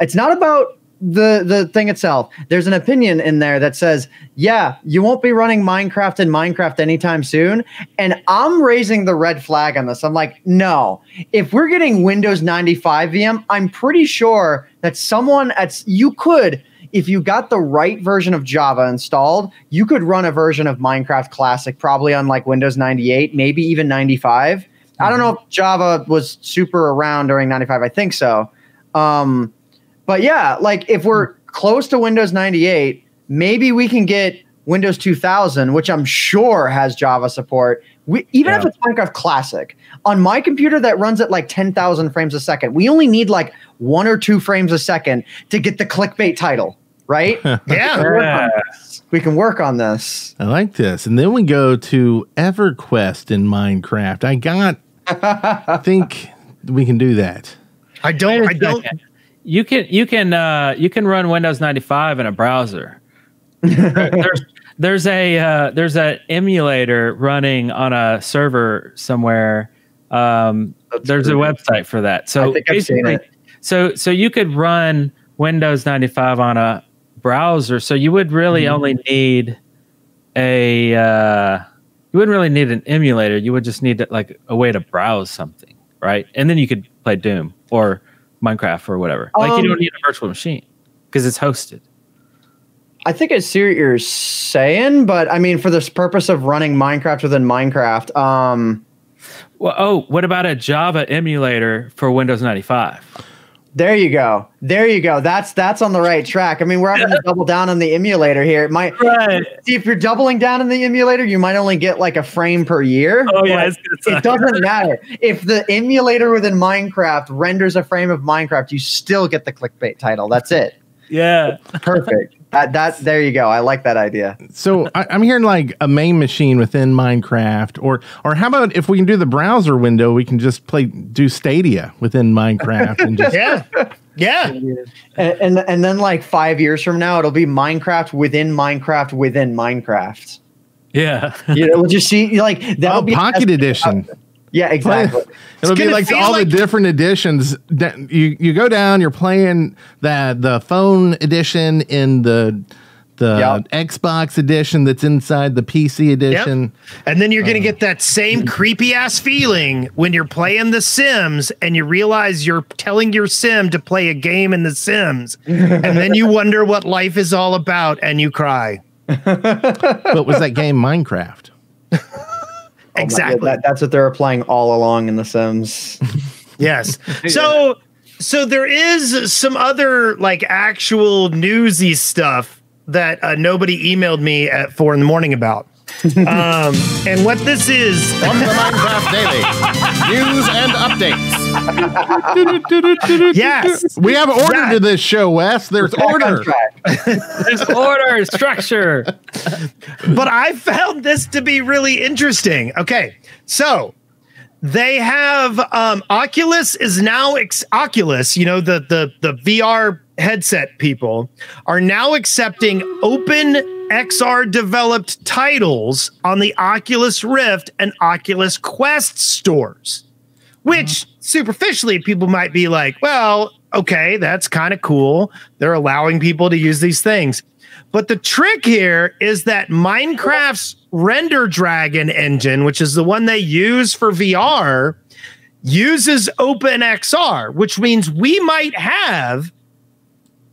It's not about the the thing itself. There's an opinion in there that says, "Yeah, you won't be running Minecraft in Minecraft anytime soon." And I'm raising the red flag on this. I'm like, "No. If we're getting Windows 95 VM, I'm pretty sure that someone at you could if you got the right version of Java installed, you could run a version of Minecraft Classic probably on like Windows 98, maybe even 95. I don't know if Java was super around during 95. I think so. Um, but yeah, like if we're hmm. close to Windows 98, maybe we can get Windows 2000, which I'm sure has Java support. We, even if it's Minecraft Classic, on my computer that runs at like 10,000 frames a second, we only need like one or two frames a second to get the clickbait title, right? Yeah. Yeah. we can work on this. I like this. And then we go to EverQuest in Minecraft. I got, I think we can do that. I don't I don't You can you can uh, you can run Windows 95 in a browser. there's there's a uh, there's an emulator running on a server somewhere. Um, there's a website for that. So I think I've seen basically, so so you could run Windows 95 on a browser. So you would really Mm-hmm. only need a uh, you wouldn't really need an emulator. You would just need like a way to browse something, right? And then you could play Doom or Minecraft or whatever. like Um, you don't need a virtual machine because it's hosted. I think I see what you're saying, but I mean, for this purpose of running Minecraft within Minecraft, um, Well, oh, what about a Java emulator for Windows 95? There you go. There you go. That's that's on the right track. I mean, we're having to double down on the emulator here. It might Right. see if you're doubling down on the emulator, you might only get like a frame per year. Oh yeah, it doesn't matter. If the emulator within Minecraft renders a frame of Minecraft, you still get the clickbait title. That's it. Yeah. Perfect. That that there you go. I like that idea. So I, I'm hearing like a main machine within Minecraft, or or how about if we can do the browser window, we can just play do Stadia within Minecraft and just yeah. Yeah. And, and and then like five years from now, it'll be Minecraft within Minecraft within Minecraft. Yeah. You know, we'll just see like that'll Oh, be Pocket Edition. Yeah, exactly. It'll be like all like- the different editions. that You you go down, you're playing the the phone edition in the the Yep. Xbox edition that's inside the PC edition. And then you're going to Uh. get that same creepy ass feeling when you're playing The Sims and you realize you're telling your sim to play a game in The Sims. and then you wonder what life is all about and you cry. But was that game Minecraft? Exactly. That, that's what they're applying all along in The Sims. Yes. So so there is some other like actual newsy stuff that uh, nobody emailed me at four in the morning about. um, and what this is, From the Minecraft Daily. News and updates. Yes, We have order Yeah. to this show, Wes. There's order. There's order, structure. but I found this to be really interesting. Okay, so they have um, Oculus is now ex- Oculus. You know the the the VR headset people are now accepting open XR developed titles on the Oculus Rift and Oculus Quest stores. Which superficially people might be like, well, okay, that's kind of cool. They're allowing people to use these things. But the trick here is that Minecraft's RenderDragon engine, which is the one they use for VR, uses OpenXR, which means we might have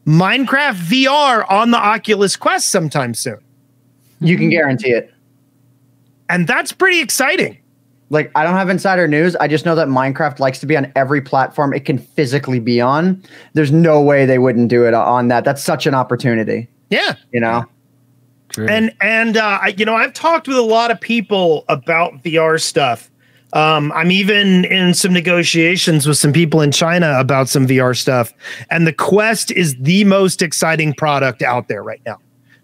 Minecraft VR on the Oculus Quest sometime soon. You can guarantee it. And that's pretty exciting. Like I don't have insider news. I just know that Minecraft likes to be on every platform it can physically be on. There's no way they wouldn't do it on that. That's such an opportunity. Yeah. You know. And and uh, I- you know, I've talked with a lot of people about VR stuff. Um, I'm even in some negotiations with some people in China about some VR stuff. And the Quest is the most exciting product out there right now.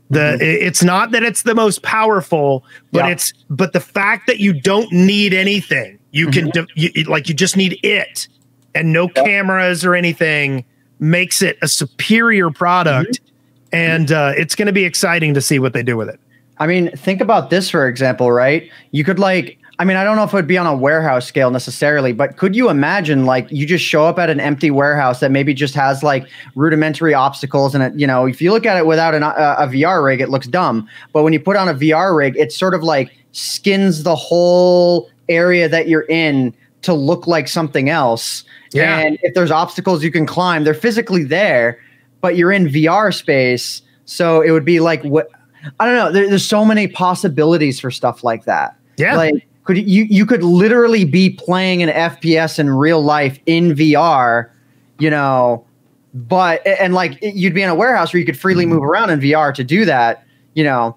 The mm-hmm. i- it's not that it's the most powerful, but Yeah. it's but the fact that you don't need anything. You can mm-hmm. de- you, like you just need it and no cameras or anything makes it a superior product. Mm-hmm. And uh, it's going to be exciting to see what they do with it. I mean, think about this for example, right? You could like I mean, I don't know if it would be on a warehouse scale necessarily, but could you imagine like you just show up at an empty warehouse that maybe just has like rudimentary obstacles and it, you know, if you look at it without an, uh, a, a VR rig, it looks dumb. But when you put on a VR rig, it sort of like skins the whole area that you're in to look like something else. Yeah. And if there's obstacles you can climb, they're physically there, but you're in VR space. So it would be like what I don't know. There, there's so many possibilities for stuff like that. Yeah. Like could you you could literally be playing an FPS in real life in VR, you know, but and like you'd be in a warehouse where you could freely move around in VR to do that, you know.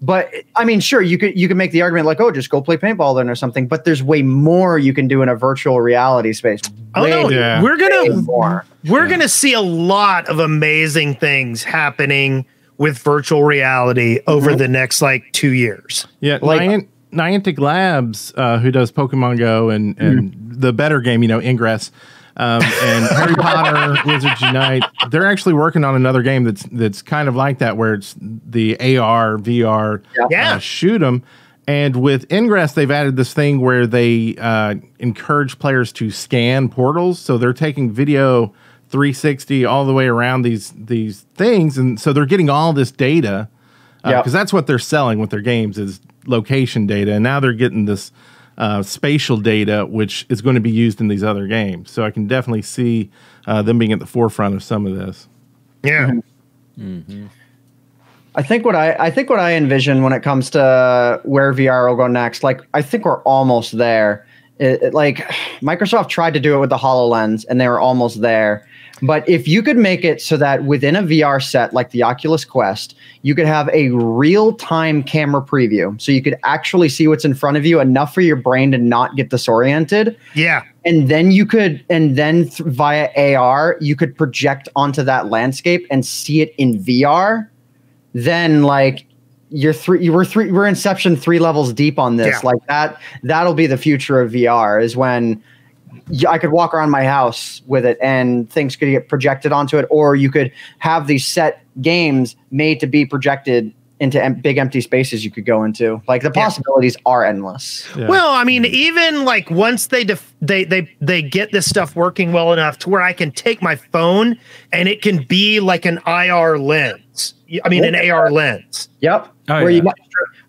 But I mean, sure, you could you could make the argument like, oh, just go play paintball then or something. But there's way more you can do in a virtual reality space. Oh no, Yeah. we're gonna more. we're gonna see a lot of amazing things happening with virtual reality over mm-hmm. the next like two years. Yeah, Like- Niant- Niantic Labs, uh, who does Pokemon Go and and the better game, you know, Ingress, um, and Harry Potter, Wizards Unite, they're actually working on another game that's that's kind of like that, where it's the AR, VR, Yeah. uh, shoot 'em. And with Ingress, they've added this thing where they uh, encourage players to scan portals. So they're taking video 360 all the way around these these things, and so they're getting all this data because Yep. that's what they're selling with their games is location data, and now they're getting this uh, spatial data, which is going to be used in these other games. So I can definitely see uh, them being at the forefront of some of this. Yeah. I think what I I think what I envision when it comes to where VR will go next, like I think we're almost there. It, it- like Microsoft tried to do it with the Hololens, and they were almost there. But if you could make it so that within a VR set like the Oculus Quest, you could have a real-time camera preview, so you could actually see what's in front of you enough for your brain to not get disoriented, Yeah. and then you could and then th- via AR you could project onto that landscape and see it in VR then like you're three you were three we're inception three levels deep on this Yeah. like that that'll be the future of VR is when I could walk around my house with it and things could get projected onto it, or you could have these set games made to be projected into em- big empty spaces you could go into. Like the possibilities are endless. Yeah. Well, I mean, even like once they def- they they they get this stuff working well enough to where I can take my phone and it can be like an IR lens. I mean, an AR lens. Yep. Oh, where you yeah.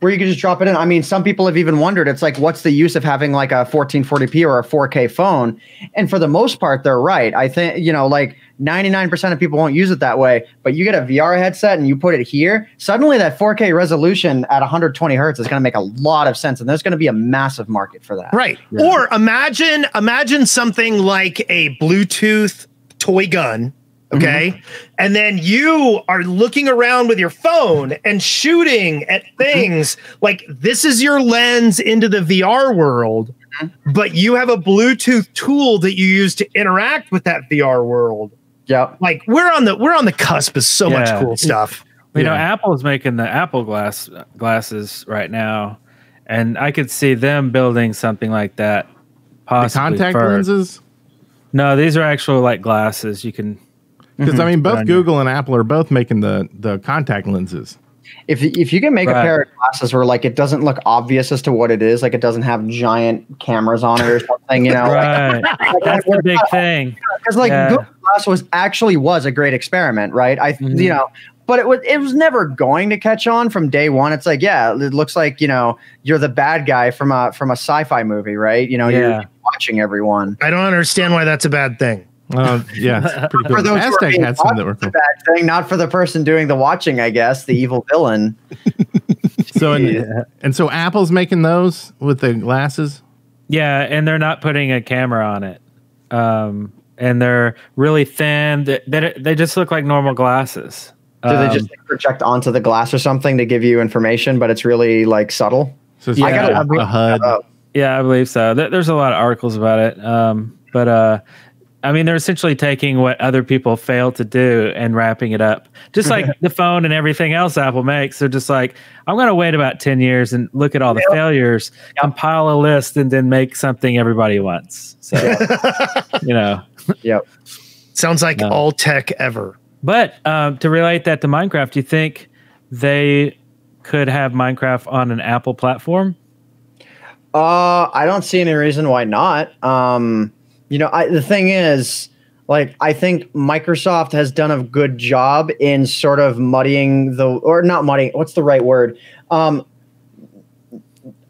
Where you can just drop it in. I mean, some people have even wondered. It's like, what's the use of having like a 1440p or a 4K phone? And for the most part, they're right. I think you know, like 99% of people won't use it that way. But you get a VR headset and you put it here, suddenly that 4K resolution at 120 hertz is going to make a lot of sense, and there's going to be a massive market for that. Right. Or imagine imagine something like a Bluetooth toy gun. Mm-hmm. Okay. And then you are looking around with your phone and shooting at mm-hmm. things like this is your lens into the VR world, mm-hmm. but you have a Bluetooth tool that you use to interact with that VR world. Yep. Like we're on the we're on the cusp of so much cool stuff. You know, Apple's making the Apple glass glasses right now, and I could see them building something like that. the Possibly contact for- lenses? No, these are actual like glasses. You can. Because I mean, both Google and Apple are both making the the contact lenses. If if you can make a pair of glasses where like it doesn't look obvious as to what it is, like it doesn't have giant cameras on it or something, you know, like, Right. That's the big thing. because like Yeah. Google Glass was actually was a great experiment, right? I Mhm. you know, but it was it was never going to catch on from day one. It's like yeah, it looks like you know you're the bad guy from a from a sci-fi movie, right? You know, Yeah. you're watching everyone. I don't understand why that's a bad thing. Uh, yeah, pretty cool. For those Aztec being had some that were cool. bad thing, not for the person doing the watching, I guess, the evil villain. So and, and so Apple's making those with the glasses. Yeah, and they're not putting a camera on it. Um, and they're really thin. They, they, they just look like normal glasses. Do they Um, just like, project onto the glass or something to give you information, but it's really like subtle? So it's Yeah. I gotta- a, a HUD. Yeah, I believe so. There, there's a lot of articles about it. Um, but uh, I mean, they're essentially taking what other people fail to do and wrapping it up, just like the phone and everything else Apple makes. They're just like, I'm going to wait about 10 years and look at all the failures, compile a list, and then make something everybody wants. So, you know. yep. Sounds like No. all tech ever. But um, to relate that to Minecraft, do you think they could have Minecraft on an Apple platform? Uh, I don't see any reason why not. Um, you know, I, the thing is, like, I think Microsoft has done a good job in sort of muddying the, or not muddying. What's the right word? Um,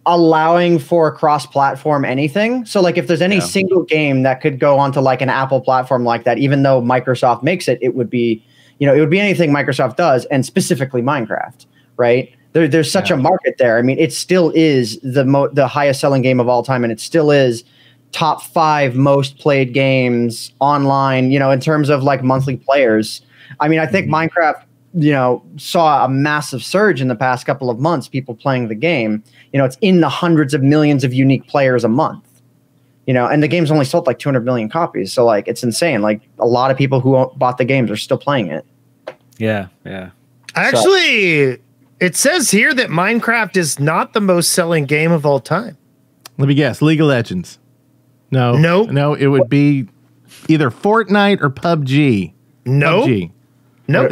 allowing for cross-platform anything. So, like, if there's any Yeah. single game that could go onto like an Apple platform like that, even though Microsoft makes it, it would be, you know, it would be anything Microsoft does, and specifically Minecraft, right? There, there's such a market there. I mean, it still is the mo- the highest selling game of all time, and it still is top five most played games online. You know, in terms of like monthly players. I mean, I think mm-hmm. Minecraft, you know, saw a massive surge in the past couple of months. People playing the game. You know, it's in the hundreds of millions of unique players a month. You know, and the game's only sold like 200 million copies, so like it's insane. Like a lot of people who bought the games are still playing it. Yeah, yeah. Actually, it says here that Minecraft is not the most selling game of all time. Let me guess. League of Legends. No. Nope. No, it would be either Fortnite or PUBG. No, PUBG. no.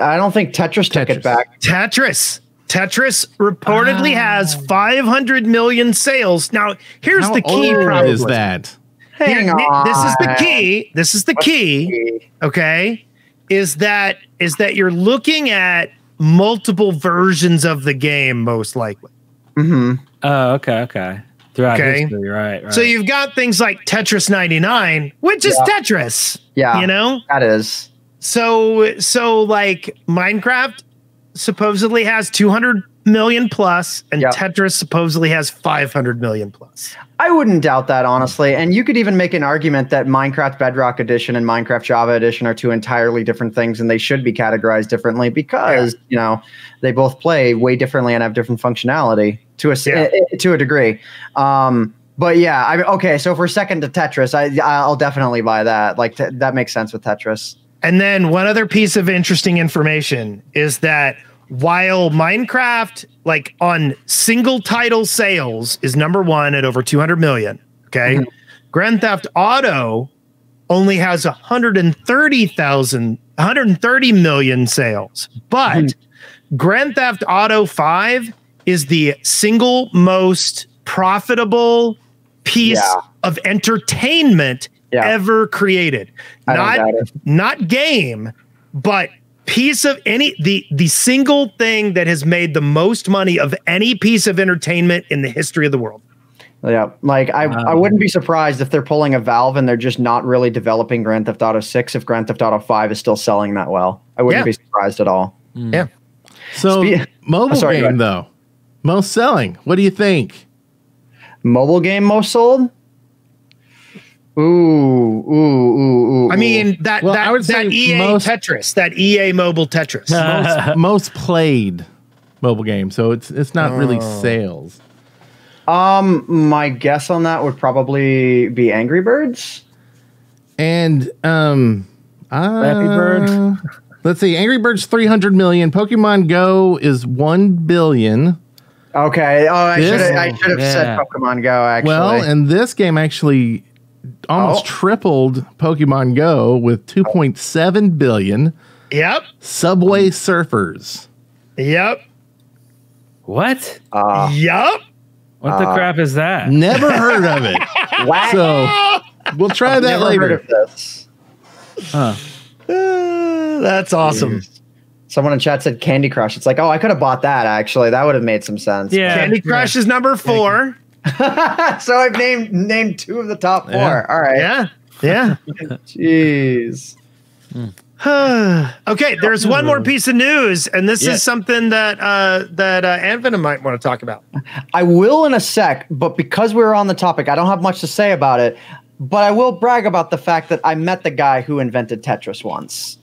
I don't think Tetris, took Tetris. it back. Tetris. Tetris reportedly has 500 million sales. Now, here's How the key old problem. is that? Here- Hang on. This is the key. This is the key. Okay, is that is that you're looking at multiple versions of the game, most likely. hmm Oh, okay, okay. Throughout Okay. history, right, right. So you've got things like Tetris 99, which is Yeah. Tetris. Yeah. You know? That is. So so like Minecraft supposedly has 200 million plus and Yeah. Tetris supposedly has 500 million plus. I wouldn't doubt that, honestly. And you could even make an argument that Minecraft Bedrock Edition and Minecraft Java Edition are two entirely different things and they should be categorized differently because, you know, they both play way differently and have different functionality to a, Yeah. eh, to a degree. Um, but yeah, I mean, okay, so for second to Tetris, I, I'll definitely buy that. Like, t- that makes sense with Tetris. And then one other piece of interesting information is that while Minecraft, like on single title sales, is number one at over 200 million, okay, Grand Theft Auto only has 130,000 130 million sales. But Grand Theft Auto 5 is the single most profitable piece Yeah. of entertainment Yeah. ever created. I don't Not doubt it. not game, but piece of any the the single thing that has made the most money of any piece of entertainment in the history of the world. Yeah, like I, I um, wouldn't be surprised if they're pulling a Valve and they're just not really developing Grand Theft Auto 6 if Grand Theft Auto 5 is still selling that well. I wouldn't Yeah. be surprised at all. Hmm. Yeah. So Spe- mobile Oh, sorry, game though, most selling. What do you think? Mobile game most sold? Ooh, ooh, ooh, ooh. I mean that Well, that, I would that say EA most- Tetris, that EA mobile Tetris. Most, most played mobile game. So it's it's not really Oh. sales. um, my guess on that would probably be Angry Birds. And um, uh, Flappy Bird. Let's see. Angry Birds 300 million. Pokemon Go is 1 billion. Okay. Oh, I This- should have. I should have Yeah. said Pokemon Go. Actually. Well, and this game actually almost Oh. tripled Pokemon Go with 2.7 billion. Yep. Subway Surfers. Yep. What? uh, Yep. What the crap is that? Never heard of it. wow. So we'll try that Never heard later. of this. Huh. Uh, that's awesome. Someone in chat said Candy Crush. It's like, oh, I could have bought that. Actually, that would have made some sense. Yeah. Candy Crush is number four. so I've named named two of the top four. Yeah. All right. Yeah. Yeah. Jeez. okay, there's one more piece of news, and this Yeah. is something that uh, that uh, AntVenom might want to talk about. I will in a sec, but because we are on the topic, I don't have much to say about it. But I will brag about the fact that I met the guy who invented Tetris once.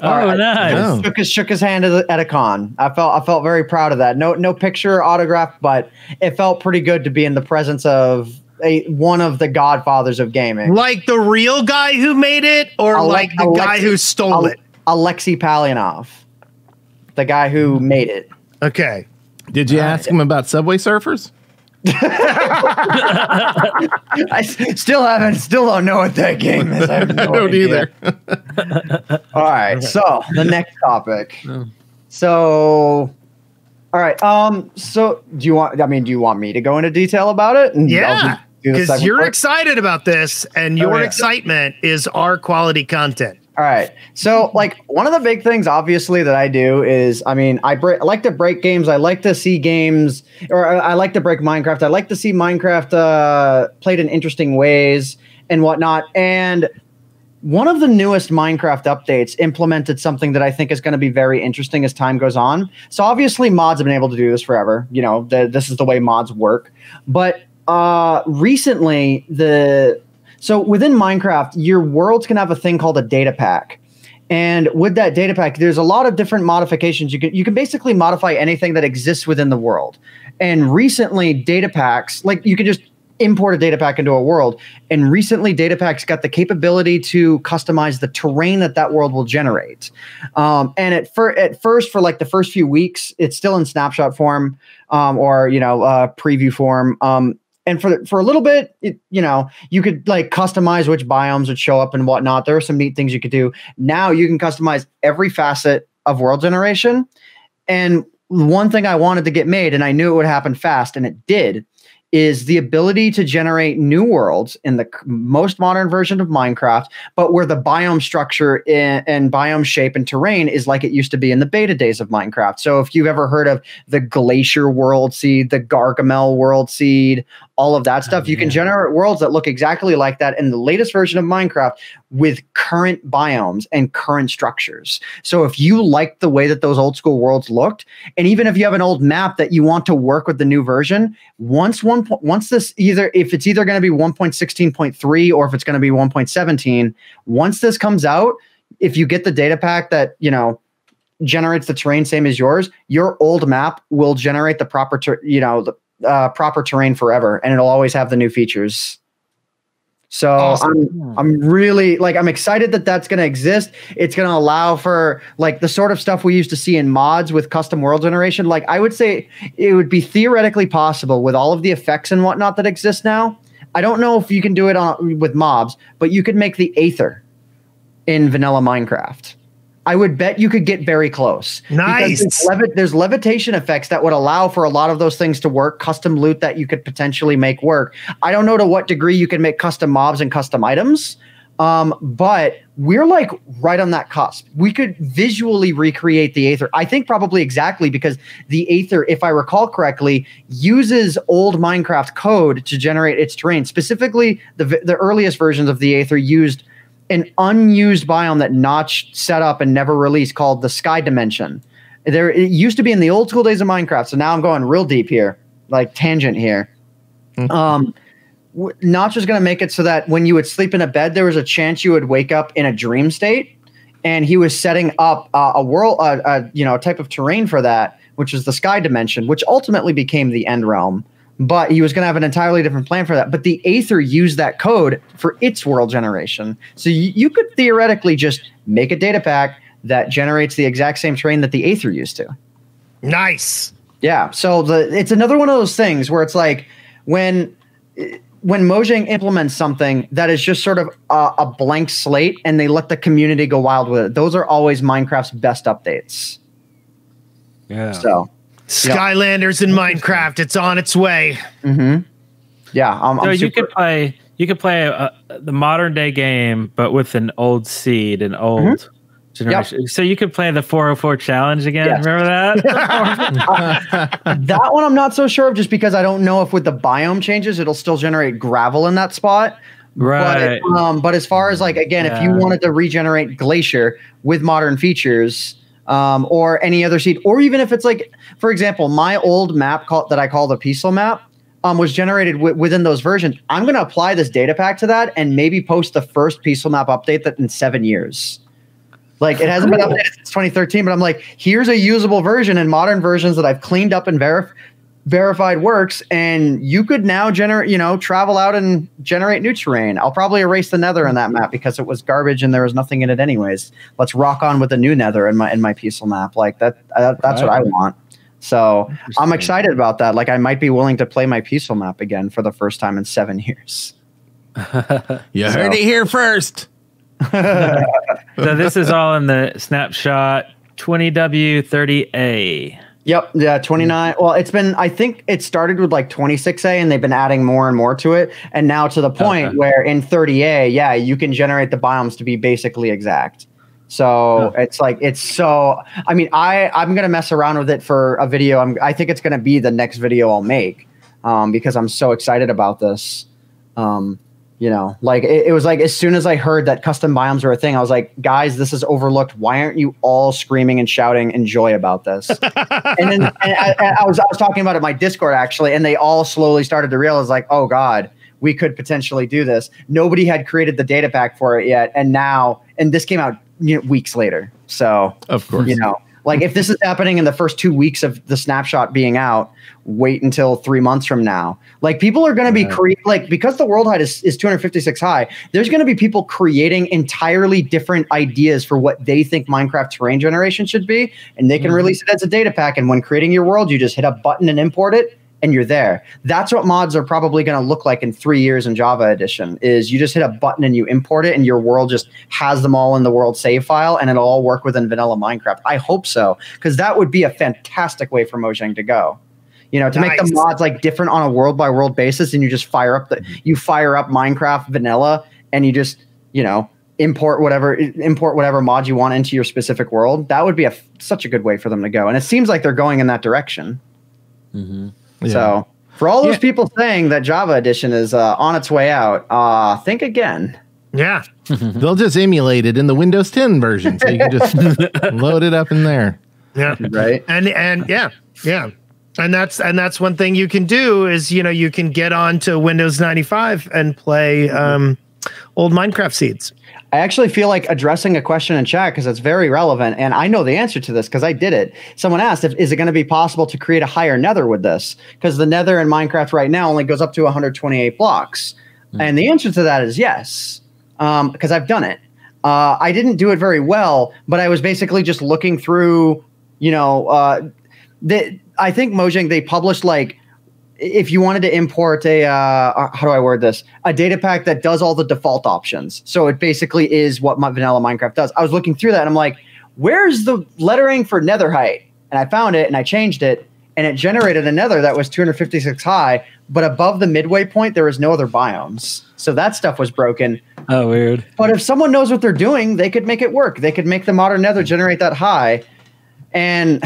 Oh, Alright. nice. Oh. Shook his shook his hand at a, at con. I felt I felt very proud of that. No no picture autograph, but it felt pretty good to be in the presence of a one of the godfathers of gaming. Like the real guy who made it, or Ale- like the guy who stole Ale- it. Alexei Pajitnov, the guy who made it. Okay. Did you uh, ask him about Subway Surfers? I still haven't, still don't know what that game is. I, have no I don't idea. either. All right, so the next topic. So, all right. Um. So, do you want? I mean, do you want me to go into detail about it? And Yeah. do- do the Because you're part? excited about this, and your yeah. excitement is our quality content. All right. So, like, one of the big things, obviously, that I do is, I mean, I, break, I like to break games. I like to see games, or I I like to break Minecraft. I like to see Minecraft uh, played in interesting ways and whatnot. And one of the newest Minecraft updates implemented something that I think is going to be very interesting as time goes on. So, obviously, mods have been able to do this forever. You know, the, this is the way mods work. But uh, recently, the so within Minecraft, your worlds can have a thing called a data pack. And with that data pack, there's a lot of different modifications. You can you can basically modify anything that exists within the world. And recently, data packs, like you can just import a data pack into a world. And recently, data packs got the capability to customize the terrain that that world will generate. Um, and at, fir- at first, for like the first few weeks, it's still in snapshot form um, or you know uh, preview form. Um, and for for a little bit, it, you know, you could like customize which biomes would show up and whatnot. There are some neat things you could do. Now you can customize every facet of world generation. And one thing I wanted to get made, and I knew it would happen fast, and it did, is the ability to generate new worlds in the most modern version of Minecraft, but where the biome structure and biome shape and terrain is like it used to be in the beta days of Minecraft. So if you've ever heard of the Glacier World Seed, the Gargamel World Seed, all of that oh, stuff, you can generate worlds that look exactly like that in the latest version of Minecraft with current biomes and current structures. So if you like the way that those old school worlds looked, and even if you have an old map that you want to work with the new version, once one once this either if it's either going to be 1.16.3 or if it's going to be 1.17, once this comes out, if you get the data pack that, you know, generates the terrain same as yours, your old map will generate the proper ter- you know, the uh, proper terrain forever and it'll always have the new features. So I'm I'm really like I'm excited that that's going to exist. It's going to allow for like the sort of stuff we used to see in mods with custom world generation. Like I would say it would be theoretically possible with all of the effects and whatnot that exist now. I don't know if you can do it on with mobs, but you could make the Aether in vanilla Minecraft. I would bet you could get very close. Nice. There's, levi- there's levitation effects that would allow for a lot of those things to work, custom loot that you could potentially make work. I don't know to what degree you can make custom mobs and custom items, um, but we're like right on that cusp. We could visually recreate the Aether. I think probably exactly because the Aether, if I recall correctly, uses old Minecraft code to generate its terrain. Specifically, the, the earliest versions of the Aether used an unused biome that Notch set up and never released called the Sky Dimension. There, it used to be in the old school days of Minecraft. So now I'm going real deep here, like tangent here. Um, w- Notch was going to make it so that when you would sleep in a bed, there was a chance you would wake up in a dream state, and he was setting up uh, a world, uh, uh, you know, a type of terrain for that, which is the Sky Dimension, which ultimately became the End Realm. But he was going to have an entirely different plan for that. But the Aether used that code for its world generation, so you, you could theoretically just make a data pack that generates the exact same terrain that the Aether used to. Nice. Yeah. So the it's another one of those things where it's like when when Mojang implements something that is just sort of a, a blank slate and they let the community go wild with it. Those are always Minecraft's best updates. Yeah. So Skylanders in Minecraft. It's on its way. hmm yeah, I'm, so I'm you could play you could play a, the modern day game, but with an old seed, an old Mm-hmm. generation. So you could play the 404 challenge again. Yes. Remember that? that one I'm not so sure of just because I don't know if with the biome changes it'll still generate gravel in that spot. right. But, um, but as far as like again, if you wanted to regenerate Glacier with modern features, um, or any other seed, or even if it's like, for example, my old map called that I call the Peaceful map. Um, was generated wi- within those versions. I'm going to apply this data pack to that and maybe post the first Peaceful map update that in seven years. Like it hasn't been updated since 2013, but I'm like, here's a usable version and modern versions that I've cleaned up and verif- verified works, and you could now generate, you know, travel out and generate new terrain. I'll probably erase the Nether in that map because it was garbage and there was nothing in it anyways. Let's rock on with the new Nether in my in my peaceful map. Like that, uh, that's what I want. So I'm excited about that. Like I might be willing to play my peaceful map again for the first time in seven years. You So- heard it here first. so this is all in the snapshot 20W30A. Yep. Yeah. 29. Well, it's been, I think it started with like 26A and they've been adding more and more to it. And now to the point Okay. where in 30A, yeah, you can generate the biomes to be basically exact. So it's like, it's so, I mean, I, I'm going to mess around with it for a video. I'm, I think it's going to be the next video I'll make um, because I'm so excited about this. Um, you know, like it, it was like as soon as I heard that custom biomes were a thing, I was like, guys, this is overlooked. Why aren't you all screaming and shouting and joy about this? and then and I, I was I was talking about it in my Discord actually, and they all slowly started to realize like, oh God, we could potentially do this. Nobody had created the data pack for it yet, and now and this came out you know, weeks later. So Of course. you know, like if this is happening in the first two weeks of the snapshot being out, wait until three months from now. Like people are going to be create like because the world height is, is 256 high. There's going to be people creating entirely different ideas for what they think Minecraft terrain generation should be, and they can mm-hmm. release it as a data pack. And when creating your world, you just hit a button and import it. And you're there. That's what mods are probably going to look like in three years in Java Edition. Is you just hit a button and you import it, and your world just has them all in the world save file, and it'll all work within vanilla Minecraft. I hope so, because that would be a fantastic way for Mojang to go. You know, to make the mods like different on a world by world basis, and you just fire up the you fire up Minecraft vanilla, and you just you know import whatever import whatever mod you want into your specific world. That would be a such a good way for them to go, and it seems like they're going in that direction. Mm-hmm. Yeah. So for all those Yeah. people saying that Java Edition is uh, on its way out, uh, think again. Yeah. They'll just emulate it in the Windows 10 version, so you can just load it up in there. Yeah. Right. And and yeah, yeah. And that's and that's one thing you can do is you know you can get onto Windows 95 and play um, old Minecraft seeds. I actually feel like addressing a question in chat because it's very relevant, and I know the answer to this because I did it. Someone asked, if, "Is it going to be possible to create a higher Nether with this?" Because the Nether in Minecraft right now only goes up to 128 blocks, and the answer to that is yes, because I've done it. Uh, I didn't do it very well, but I was basically just looking through, you know, uh, the, I think Mojang they published like if you wanted to import a uh, how do I word this? A data pack that does all the default options. So it basically is what vanilla Minecraft does. I was looking through that and I'm like, where's the lettering for nether height? And I found it and I changed it and it generated a nether that was 256 high, but above the midway point there was no other biomes. So that stuff was broken. Oh, weird. But if someone knows what they're doing, they could make it work. They could make the modern nether generate that high. And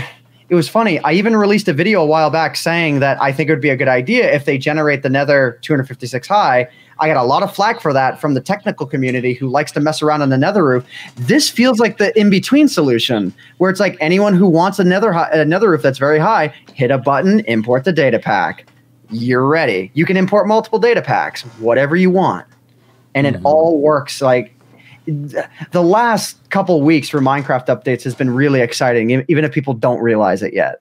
it was funny. I even released a video a while back saying that I think it would be a good idea if they generate the nether 256 high. I got a lot of flack for that from the technical community who likes to mess around on the nether roof. This feels like the in between solution where it's like anyone who wants a nether, hi- a nether roof that's very high, hit a button, import the data pack. You're ready. You can import multiple data packs, whatever you want. And it mm-hmm. all works like the last couple weeks for Minecraft updates has been really exciting, even if people don't realize it yet.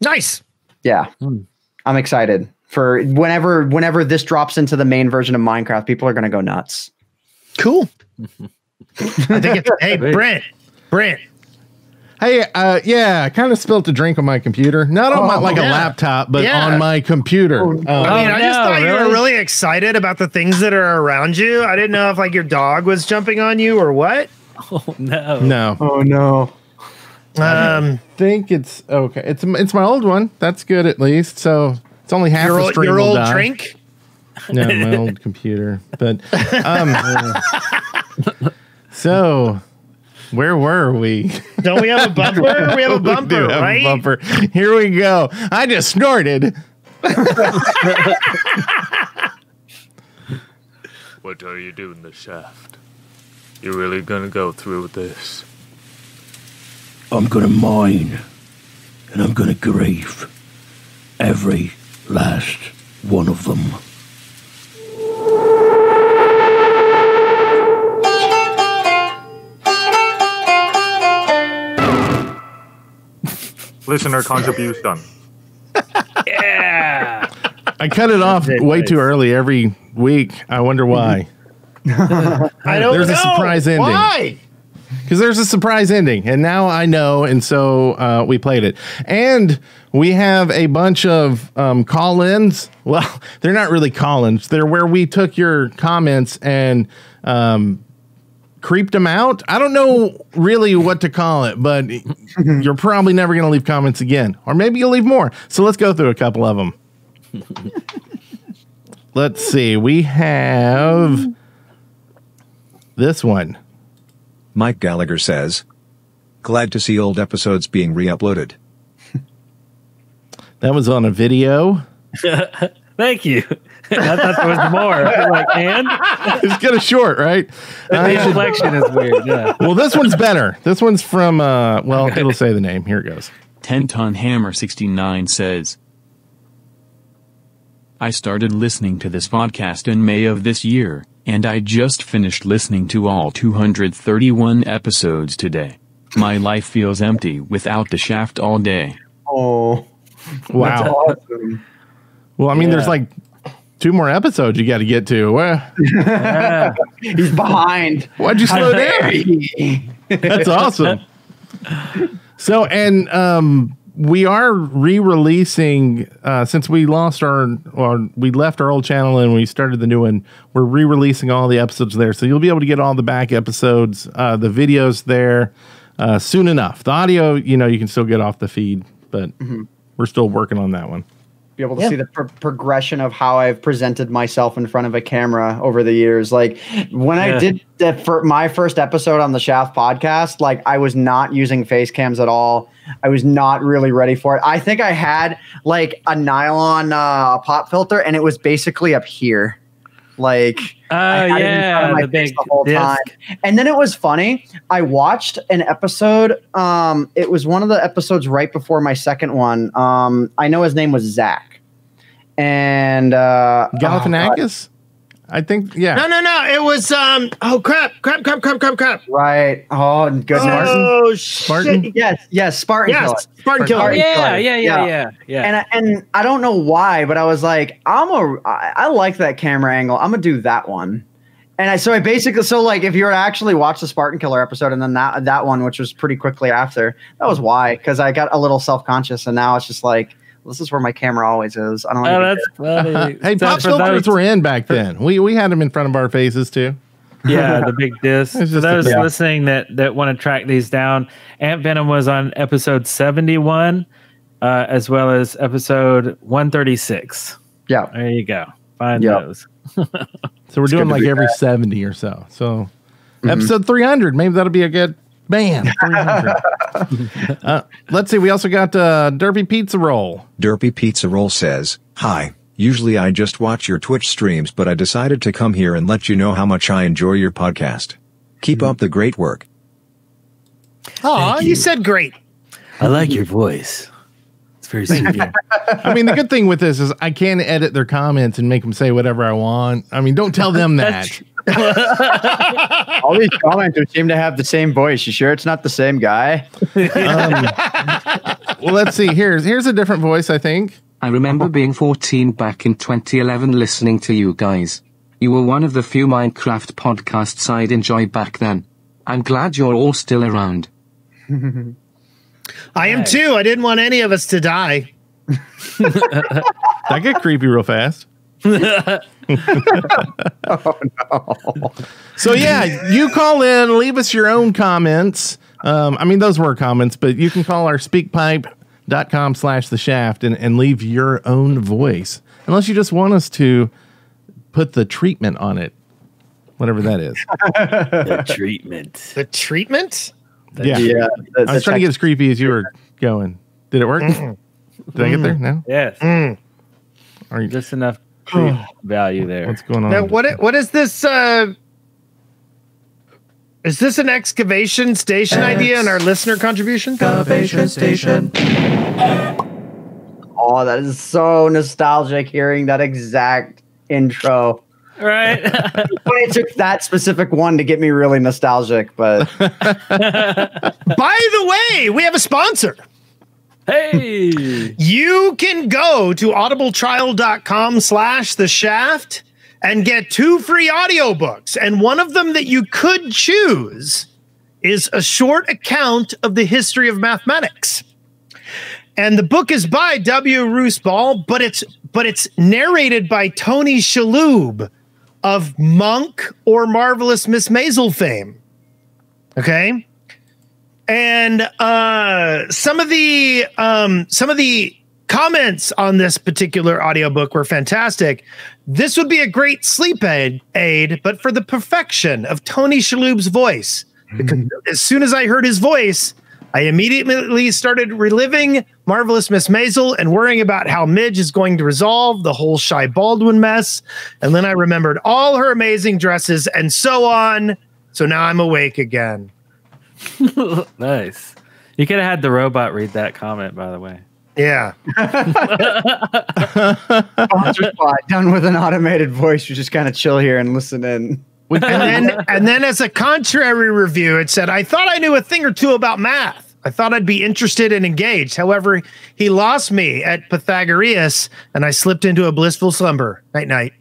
Nice. Yeah, I'm excited for whenever whenever this drops into the main version of Minecraft. People are gonna go nuts. Cool. I think it's hey Brent. Brent. Hey, uh, yeah, I kind of spilled a drink on my computer. Not on my Oh, like a laptop, but Yeah. on my computer. Um, I mean, I just no, thought you were really? really excited about the things that are around you. I didn't know if like your dog was jumping on you or what. Oh, no. no, Oh no! Um, think it's okay. It's it's my old one. That's good at least. So it's only half your the old, stream your old die. drink. No, my old computer. But um, so where were we? Don't we have a bumper? we have a We bumper, do have a right? bumper. Here we go. I just snorted. What are you doing, the shaft? You really gonna go through with this? I'm gonna mine and I'm gonna grieve every last one of them. Listener contribution. Yeah. I cut it off Nice. way too early every week. I wonder why. I don't There's a surprise ending. Why? Because there's a surprise ending, and now I know, and so uh, we played it. And we have a bunch of um, call-ins. Well, they're not really call-ins. They're where we took your comments and um, creeped them out. I don't know really what to call it, but you're probably never going to leave comments again, or maybe you'll leave more. So let's go through a couple of them. let's see. We have this one. Mike Gallagher says, Glad to see old episodes being re uploaded. That was on a video. Thank you. I thought there was more. Like, and it's kind of short, right? the Uh, inflection is weird. Yeah. well, this one's better. This one's from, uh, well, it'll say the name. Here it goes. 10 Ton Hammer 69 says, I started listening to this podcast in May of this year, and I just finished listening to all 231 episodes today. My life feels empty without the shaft all day. Oh, Wow. awesome. Well, I mean, there's like two more episodes you got to get to. Well, Yeah. He's behind. why'd you slow down? That's awesome. So, and um, we are re-releasing uh, since we lost our or we left our old channel and we started the new one. We're re-releasing all the episodes there, so you'll be able to get all the back episodes, uh, the videos there uh, soon enough. The audio, you know, you can still get off the feed, but we're still working on that one. Be able to see the pro- progression of how I've presented myself in front of a camera over the years. Like when I did the, for my first episode on the Shaft podcast, like I was not using face cams at all. I was not really ready for it. I think I had like a nylon uh, pop filter, and it was basically up here. Like Oh, I had it in front of yeah. my The face big the whole disc. time. And then it was funny. I watched an episode. Um, it was one of the episodes right before my second one. Um, I know his name was Zach. And uh, oh, I think. Yeah. No, no, no. It was um. Oh crap! Crap! Crap! Crap! Crap! Crap! right. Oh goodness. Oh Spartan? shit! Yes, yes, Spartan Killer. Yes, Spartan Killer. Oh, Spartan yeah, Killer. yeah, yeah, yeah, yeah. And I, and I don't know why, but I was like, I'm a I, I like that camera angle. I'm gonna do that one. And I so I basically so like if you were to actually watch the Spartan Killer episode and then that that one, which was pretty quickly after, that was why because I got a little self conscious and now it's just like This is where my camera always is. I don't know. Oh, that's funny. Hey, So pop filters those- were in back then. We we had them in front of our faces too. yeah, the big disc. It's For just a those thing. listening that that want to track these down, AntVenom was on episode seventy one, uh, as well as episode one thirty six. Yeah, there you go. Find Yep. those. So we're It's doing like every back. 70 or so. So Mhm. episode 300, maybe that'll be a good man. 300. uh, let's see. We also got uh, Derpy Pizza Roll. Derpy Pizza Roll says, Hi, usually I just watch your Twitch streams, but I decided to come here and let you know how much I enjoy your podcast. Keep up the great work. Oh, you. said great. I like your voice. It's very soothing. I mean, the good thing with this is I can edit their comments and make them say whatever I want. I mean, don't tell them that. All these commenters seem to have the same voice. You sure it's not the same guy? Um, well, let's see. Here's here's a different voice. I think. I remember being 14 back in 2011 listening to you guys. You were one of the few Minecraft podcasts I'd enjoy back then. I'm glad you're all still around. I am too. I didn't want any of us to die. That get creepy real fast. So yeah, you call in, leave us your own comments. Um, I mean, those were comments, but you can call our speakpipe.com slash the shaft and, and leave your own voice. Unless you just want us to put the treatment on it. Whatever that is. the treatment. The treatment? yeah. Yeah, the- I was trying to get as creepy as you were going. Did it work? Did I get there? No? Yes. Mm. Are you Just enough creep value there. what's going on? Now, what i- what is this? Uh, is this an excavation station idea and our listener contribution? Excavation station. Oh, that is so nostalgic hearing that exact intro. Right. But it took that specific one to get me really nostalgic, but By the way, we have a sponsor. Hey. You can go to audibletrial.com slash the shaft and get two free audiobooks. And one of them that you could choose is a short account of the history of mathematics. And the book is by W. Roose Ball, but it's but it's narrated by Tony Shalhoub of Monk or Marvelous Miss Maisel fame. Okay and uh, some of the um, some of the comments on this particular audiobook were fantastic. This would be a great sleep aid, aid but for the perfection of Tony Shalhoub's voice. Because as soon as I heard his voice, I immediately started reliving Marvelous Miss Maisel and worrying about how Midge is going to resolve the whole Shy Baldwin mess. And then I remembered all her amazing dresses and so on. So now I'm awake again. nice. You could have had the robot read that comment, by the way. Yeah. sponsored done with an automated voice. You just kind of chill here and listen in. and then and then as a contrary review, it said, I thought I knew a thing or two about math. I thought I'd be interested and engaged. However, he lost me at Pythagoras and I slipped into a blissful slumber. Night night.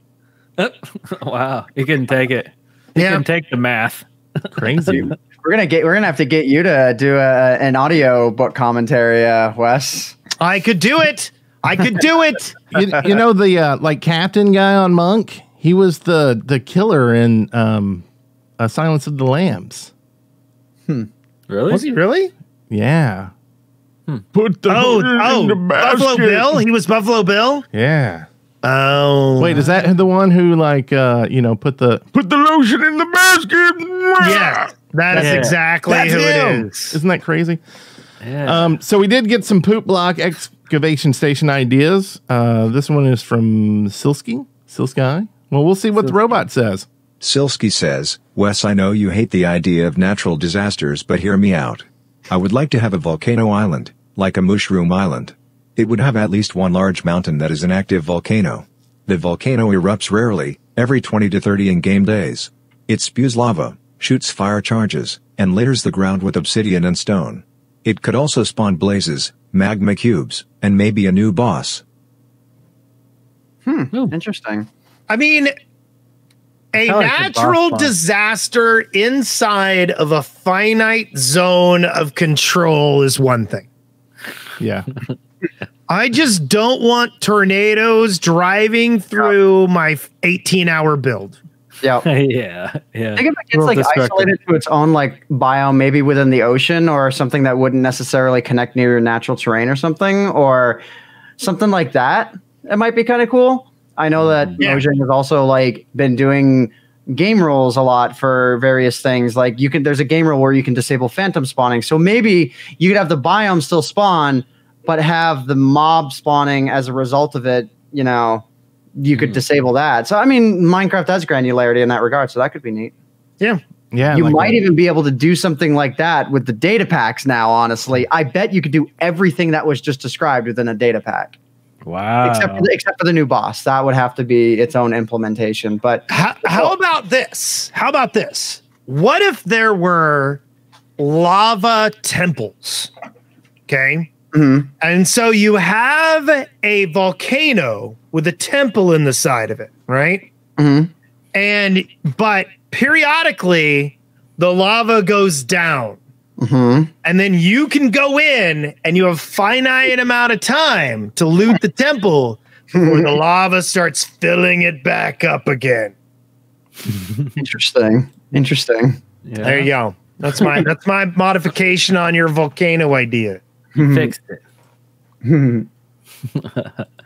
wow. You couldn't take it. You Yeah. couldn't take the math. Crazy. We're gonna get. We're gonna have to get you to do a, an audio book commentary, uh, Wes. I could do it. I could do it. you, you know the uh, like captain guy on Monk. He was the the killer in um, uh, Silence of the Lambs. Really? Was he really? Yeah, Put the oh, oh Buffalo Bill? He was Buffalo Bill? yeah. Oh. Wait, is that the one who like uh, you know put the put the lotion in the basket? Yeah. That is Yeah. exactly That's who him. it is. Isn't that crazy? Yeah. Um, so we did get some poop block excavation station ideas. Uh, this one is from Silsky. Silsky. Well, we'll see what the robot says. Silsky says, Wes, I know you hate the idea of natural disasters, but hear me out. I would like to have a volcano island, like a mushroom island. It would have at least one large mountain that is an active volcano. The volcano erupts rarely, every 20 to 30 in-game days. It spews lava, shoots fire charges, and litters the ground with obsidian and stone. It could also spawn blazes, magma cubes, and maybe a new boss. Hmm. Interesting. I mean, a Kinda like the natural disaster inside of a finite zone of control is one thing. Yeah. I just don't want tornadoes driving through my 18 hour build. Yeah. yeah. Yeah. I think if it gets like isolated to its own like biome, maybe within the ocean or something that wouldn't necessarily connect near your natural terrain or something, or something like that. It might be kind of cool. I know that mm-hmm. Yeah. Mojang has also like been doing game rules a lot for various things. Like you can, there's a game rule where you can disable phantom spawning. So maybe you could have the biome still spawn, but have the mob spawning as a result of it. You know, you could hmm. disable that. So I mean, Minecraft has granularity in that regard, so that could be neat. Yeah. Yeah. you like might a- even be able to do something like that with the data packs now. Honestly, I bet you could do everything that was just described within a data pack, Wow. except for the, except for the new boss. That would have to be its own implementation. But How, how about this? How about this? What if there were lava temples? Okay. Mhm. And so you have a volcano with a temple in the side of it, right? Mhm. And but periodically the lava goes down. Mhm. And then you can go in and you have finite amount of time to loot the temple before the lava starts filling it back up again. interesting, interesting. Yeah. There you go. That's my that's my modification on your volcano idea. Mm-hmm. Fixed it. Mm-hmm.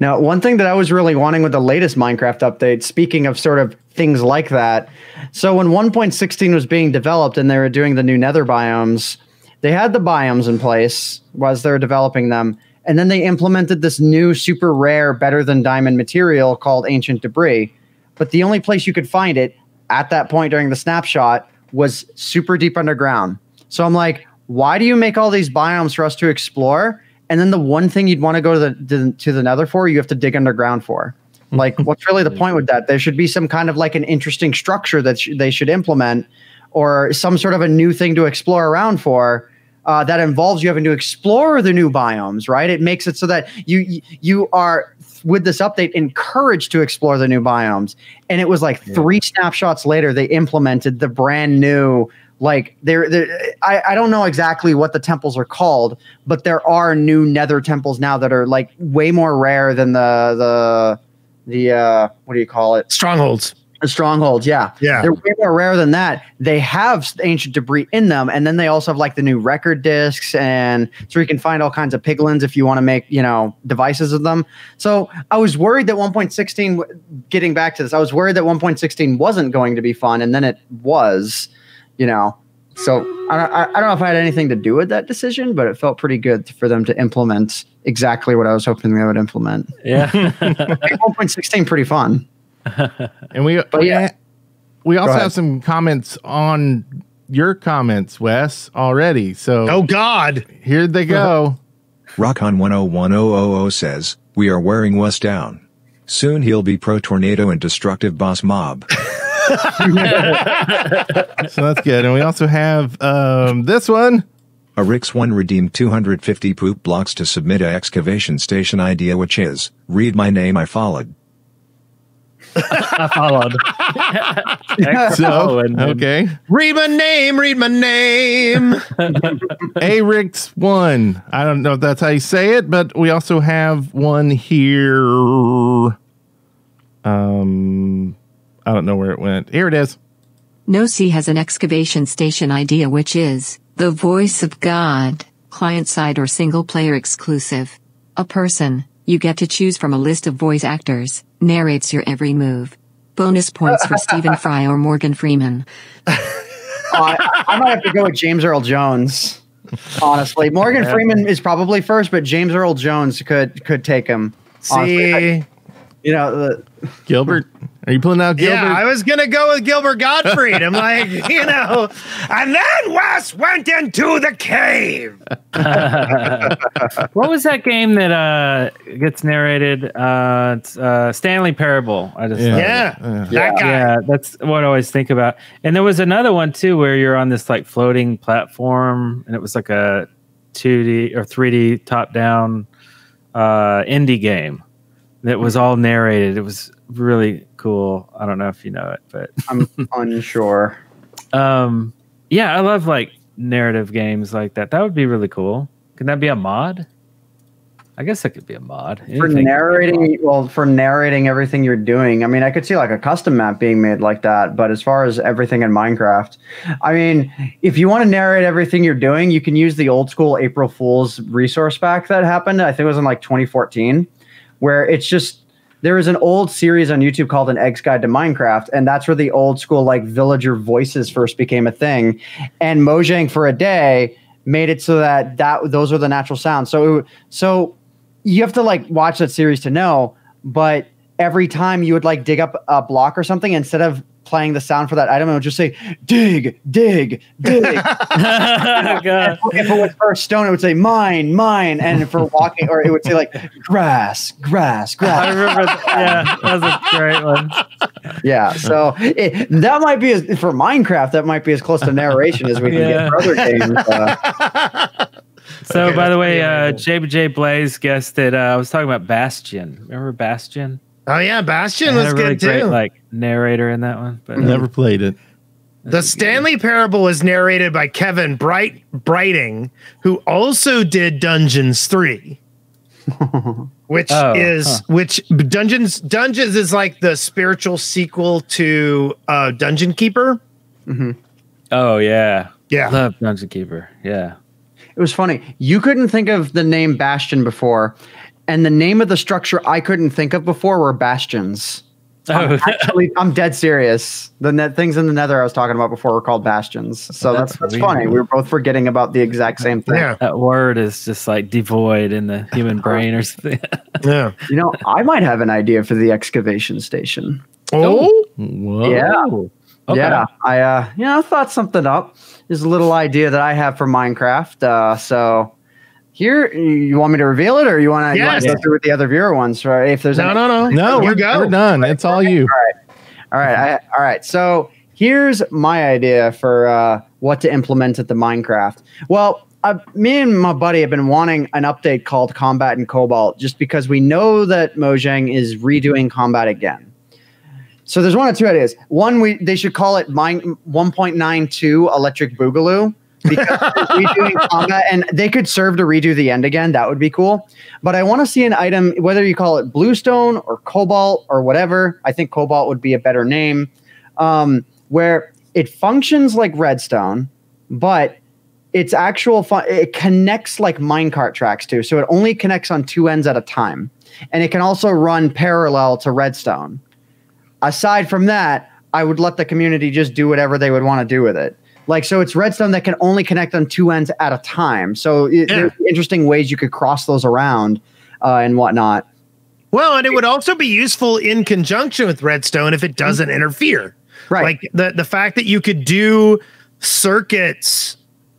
Now, one thing that I was really wanting with the latest Minecraft update, speaking of sort of things like that, so when 1.16 was being developed and they were doing the new nether biomes, they had the biomes in place as they were developing them. And then they implemented this new super rare, better than diamond material called ancient debris. But the only place you could find it at that point during the snapshot was super deep underground. So I'm like, why do you make all these biomes for us to explore? And then the one thing you'd want to go to the, to, the nether for, you have to dig underground for. Like, what's really the point with that? There should be some kind of like an interesting structure that sh- they should implement or some sort of a new thing to explore around for. Uh, that involves you having to explore the new biomes, right? It makes it so that you you- you are with this update encouraged to explore the new biomes. And it was like three snapshots later, they implemented the brand new like there there I, I don't know exactly what the temples are called, but there are new nether temples now that are like way more rare than the the the uh what do you call it? Strongholds. The strongholds, yeah. Yeah. They're way more rare than that. They have ancient debris in them, and then they also have like the new record discs, and so you can find all kinds of piglins if you want to make, you know, devices of them. So I was worried that 1.16, getting back to this, I was worried that 1.16 wasn't going to be fun, and then it was, you know. So I, I, I don't know if I had anything to do with that decision, but it felt pretty good for them to implement exactly what I was hoping they would implement. Yeah. 1.16 pretty fun. And we But we, yeah. we also have some comments on your comments, Wes, already. So Oh God. here they go. Rockon 101000 says, We are wearing Wes down. Soon he'll be pro tornado and destructive boss mob. so that's good. And we also have um, this one. A Rix1 redeemed 250 poop blocks to submit a excavation station idea which is, read my name I followed. I followed. Thanks So okay, Read my name, read my name. a Rix one. I don't know if that's how you say it, but we also have one here. Um, I don't know where it went. Here it is. Nosy has an excavation station idea which is the voice of God, client side or single player exclusive. A person, you get to choose from a list of voice actors, narrates your every move. Bonus points for Stephen Fry or Morgan Freeman. Oh, I, I might have to go with James Earl Jones. Honestly, Morgan Yeah. Freeman is probably first, but James Earl Jones could could take him. Honestly, I- See, you know, the, Gilbert. Are you pulling out Gilbert? yeah, I was gonna go with Gilbert Gottfried. I'm like, you know, and then Wes went into the cave. what was that game that uh gets narrated? Uh, it's uh Stanley Parable. I just Yeah. thought- Yeah, Uh, that guy. yeah, that's what I always think about. And there was another one too where you're on this like floating platform, and it was like a 2D or 3D top down uh, indie game that was all narrated. It was really cool. I don't know if you know it, but I'm unsure. um, yeah, I love like narrative games like that. That would be really cool. Can that be a mod? I guess that could be a mod. for Anything be a mod. narrating well for narrating everything you're doing i mean i could see like a custom map being made like that but as far as everything in minecraft i mean if you want to narrate everything you're doing you can use the old school april fool's resource pack that happened i think it was in like 2014 where it's just there is an old series on youtube called an egg's guide to minecraft and that's where the old school like villager voices first became a thing. And mojang for a day made it so that that those are the natural sounds. So so you have to like watch that series to know but every time you would like dig up a block or something instead of playing the sound for that item it would just say dig dig dig God. if it was for a stone it would say mine mine and for walking or it would say like grass grass grass. I remember. th- yeah, that was a great one. yeah so it, that might be as, for minecraft that might be as close to narration as we can Yeah. get for other games uh, So, Okay, by the that's way, uh, beautiful. JBJ Blaze guessed that uh, I was talking about Bastion. Remember Bastion? Oh yeah, Bastion It had was a really good great too. like narrator in that one. But uh, Never played it. The Stanley Parable was narrated by Kevan Bright Brighting, who also did Dungeons 3. which Oh, is huh. which Dungeons Dungeons is like the spiritual sequel to uh Dungeon Keeper. oh yeah, Yeah. love Dungeon Keeper. Yeah, It was funny. You couldn't think of the name Bastion before, and the name of the structure I couldn't think of before were bastions. I'm Oh. actually, I'm dead serious. The net things in the Nether I was talking about before were called bastions. So That's that's that's funny. We were both forgetting about the exact same thing. Yeah. that word is just like devoid in the human brain or something. Yeah. You know, I might have an idea for the excavation station. Oh, Whoa. Yeah. Okay. Yeah, I uh, you know thought something up. There's a little idea that I have for Minecraft. Uh, so here, you want me to reveal it, or you want to Yes. go through with the other viewer ones? Right? If there's no, any- no, no. No, you we're, go. we're done. It's all you. All right, I, all right. So here's my idea for uh, what to implement at the Minecraft. Well, uh, me and my buddy have been wanting an update called Combat and Cobalt, just because we know that Mojang is redoing Combat again. So there's one or two ideas. One, we they should call it Mine 1.92 Electric Boogaloo because redoing combat, and they could serve to redo the end again. That would be cool. But I want to see an item, whether you call it Bluestone or Cobalt or whatever. I think Cobalt would be a better name, um, where it functions like Redstone, but its actual fun- it connects like minecart tracks too. So it only connects on two ends at a time, and it can also run parallel to Redstone aside from that, I would let the community just do whatever they would want to do with it. Like, so it's redstone that can only connect on two ends at a time. So it, Yeah. there's interesting ways you could cross those around uh, and whatnot. Well, and it would also be useful in conjunction with Redstone if it doesn't interfere. Right. Like the the fact that you could do circuits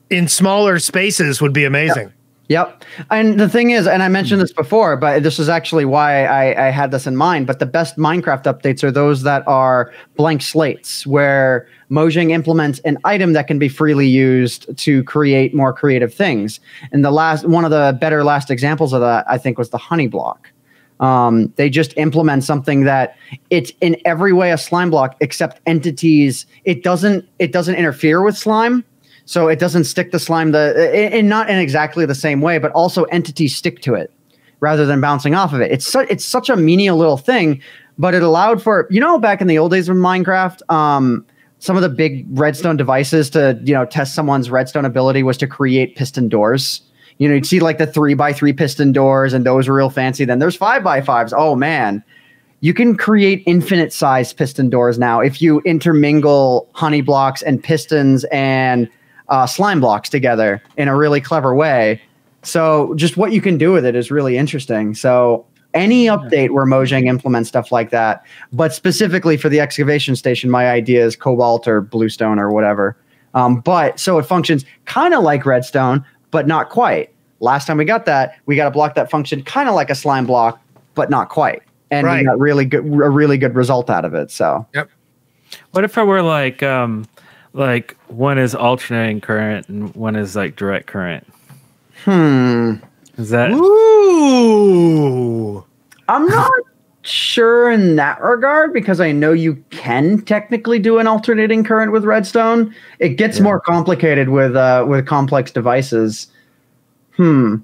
in smaller spaces would be amazing. Yep. And the thing is, and I mentioned this before, but this is actually why I, I had this in mind. But the best Minecraft updates are those that are blank slates, where Mojang implements an item that can be freely used to create more creative things. And the last one of the better last examples of that, I think, was the honey block. Um, they just implement something that it's in every way a slime block, except entities. It doesn't it doesn't interfere with slime, so it doesn't stick the slime the and not in exactly the same way, but also entities stick to it rather than bouncing off of it. It's su- it's such a menial little thing, but it allowed for you know back in the old days of Minecraft, um, some of the big redstone devices to you know test someone's redstone ability was to create piston doors. You know, you'd see like the three by three piston doors, and those were real fancy. Then there's five by fives. Oh man, you can create infinite size piston doors now if you intermingle honey blocks and pistons and uh, slime blocks together in a really clever way. So just what you can do with it is really interesting. So any update where Mojang implements stuff like that, but specifically for the excavation station, my idea is Cobalt or Bluestone or whatever. Um, but so it functions kind of like Redstone, but not quite. Last time we got that, we got a block that functioned kind of like a slime block, but not quite. And Right. we got really good, a really good result out of it. So yep. What if it were like um like one is alternating current and one is like direct current? Hmm. Is that Ooh. I'm not sure in that regard because I know you can technically do an alternating current with redstone. It gets more complicated with uh, with complex devices. Hmm.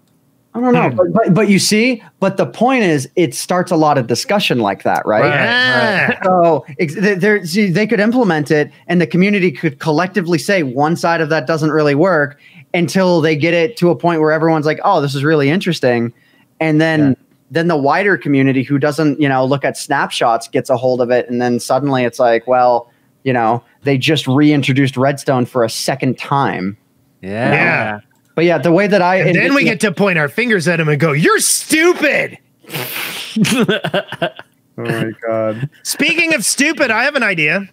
I don't know, hmm. but, but but you see, but the point is, it starts a lot of discussion like that, right? Right, right. So ex- they- they're, see, they could implement it, and the community could collectively say one side of that doesn't really work until they get it to a point where everyone's like, "Oh, this is really interesting," and then then the wider community who doesn't, you know, look at snapshots gets a hold of it, and then suddenly it's like, well, you know, they just reintroduced Redstone for a second time. Yeah. Yeah. But yeah, the way that I And then we get to point our fingers at him and go, "You're stupid." Oh my god. Speaking of stupid, I have an idea.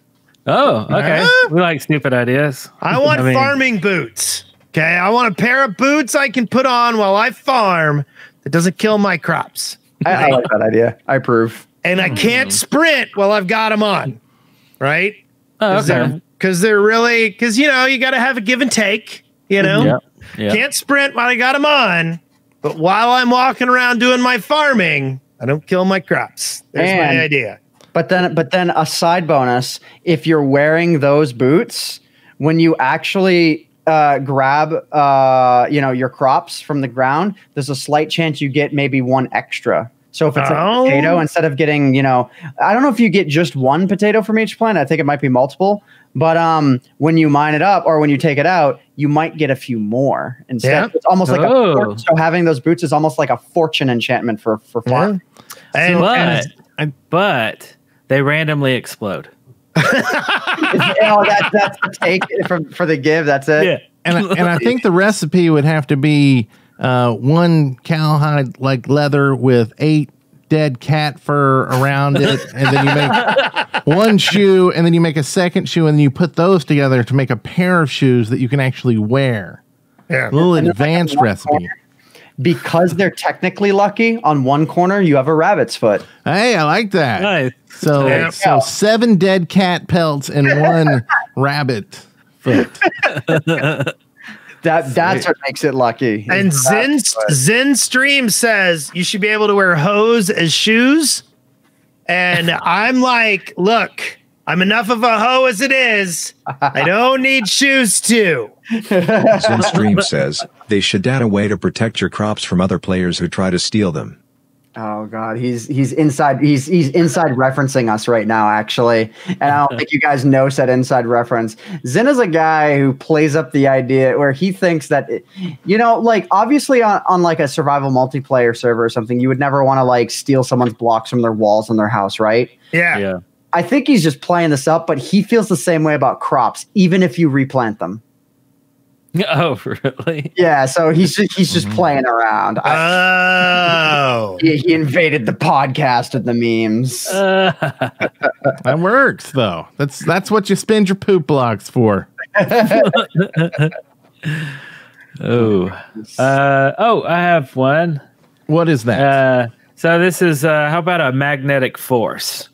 Oh, okay. Huh? We like stupid ideas. I want I mean- farming boots. Okay, I want a pair of boots I can put on while I farm that doesn't kill my crops. I, I like that idea. I approve. And I can't hmm. sprint while I've got them on. Right? Oh, Because they're, 'cause they're really because you know you got to have a give and take. You mm-hmm. know, Yep. Yep. can't sprint while I got them on, but while I'm walking around doing my farming, I don't kill my crops. There's And- my idea. But then, but then a side bonus: if you're wearing those boots, when you actually uh, grab, uh, you know, your crops from the ground, there's a slight chance you get maybe one extra. So if it's Oh. a potato, instead of getting, you know, I don't know if you get just one potato from each plant. I think it might be multiple. But um, when you mine it up or when you take it out, you might get a few more instead. Yeah. It's almost like a Oh. for- so having those boots is almost like a fortune enchantment for for farm. And, but, and but they randomly explode. oh, that, that's the take from for the give. That's it. and I, and I think the recipe would have to be uh, one cowhide like leather with eight dead cat fur around it, and then you make one shoe, and then you make a second shoe, and then you put those together to make a pair of shoes that you can actually wear. yeah. A little advanced recipe. Because they're technically lucky on one corner, you have a rabbit's foot. Hey, I like that. Nice. So, Yeah. so seven dead cat pelts and one rabbit foot. That that's what makes it lucky. And Is the Zen. Zen Stream says you should be able to wear hose as shoes. And I'm like, look, I'm enough of a hoe as it is. I don't need shoes too. Zenstream says, they should add a way to protect your crops from other players who try to steal them. Oh god, he's he's inside he's he's inside referencing us right now, actually. And I don't think you guys know said inside reference. Zen is a guy who plays up the idea where he thinks that it- you know, like obviously on, on like a survival multiplayer server or something, you would never want to like steal someone's blocks from their walls in their house, right? Yeah. Yeah. I think he's just playing this up, but he feels the same way about crops, even if you replant them. Oh, really? Yeah, so he's just, he's just playing around. I- Oh. he, he invaded the podcast with the memes. Uh, That works though. That's that's what you spend your poop blocks for. oh. Uh, oh, I have one. What is that? Uh, so this is uh, how about a magnetic force?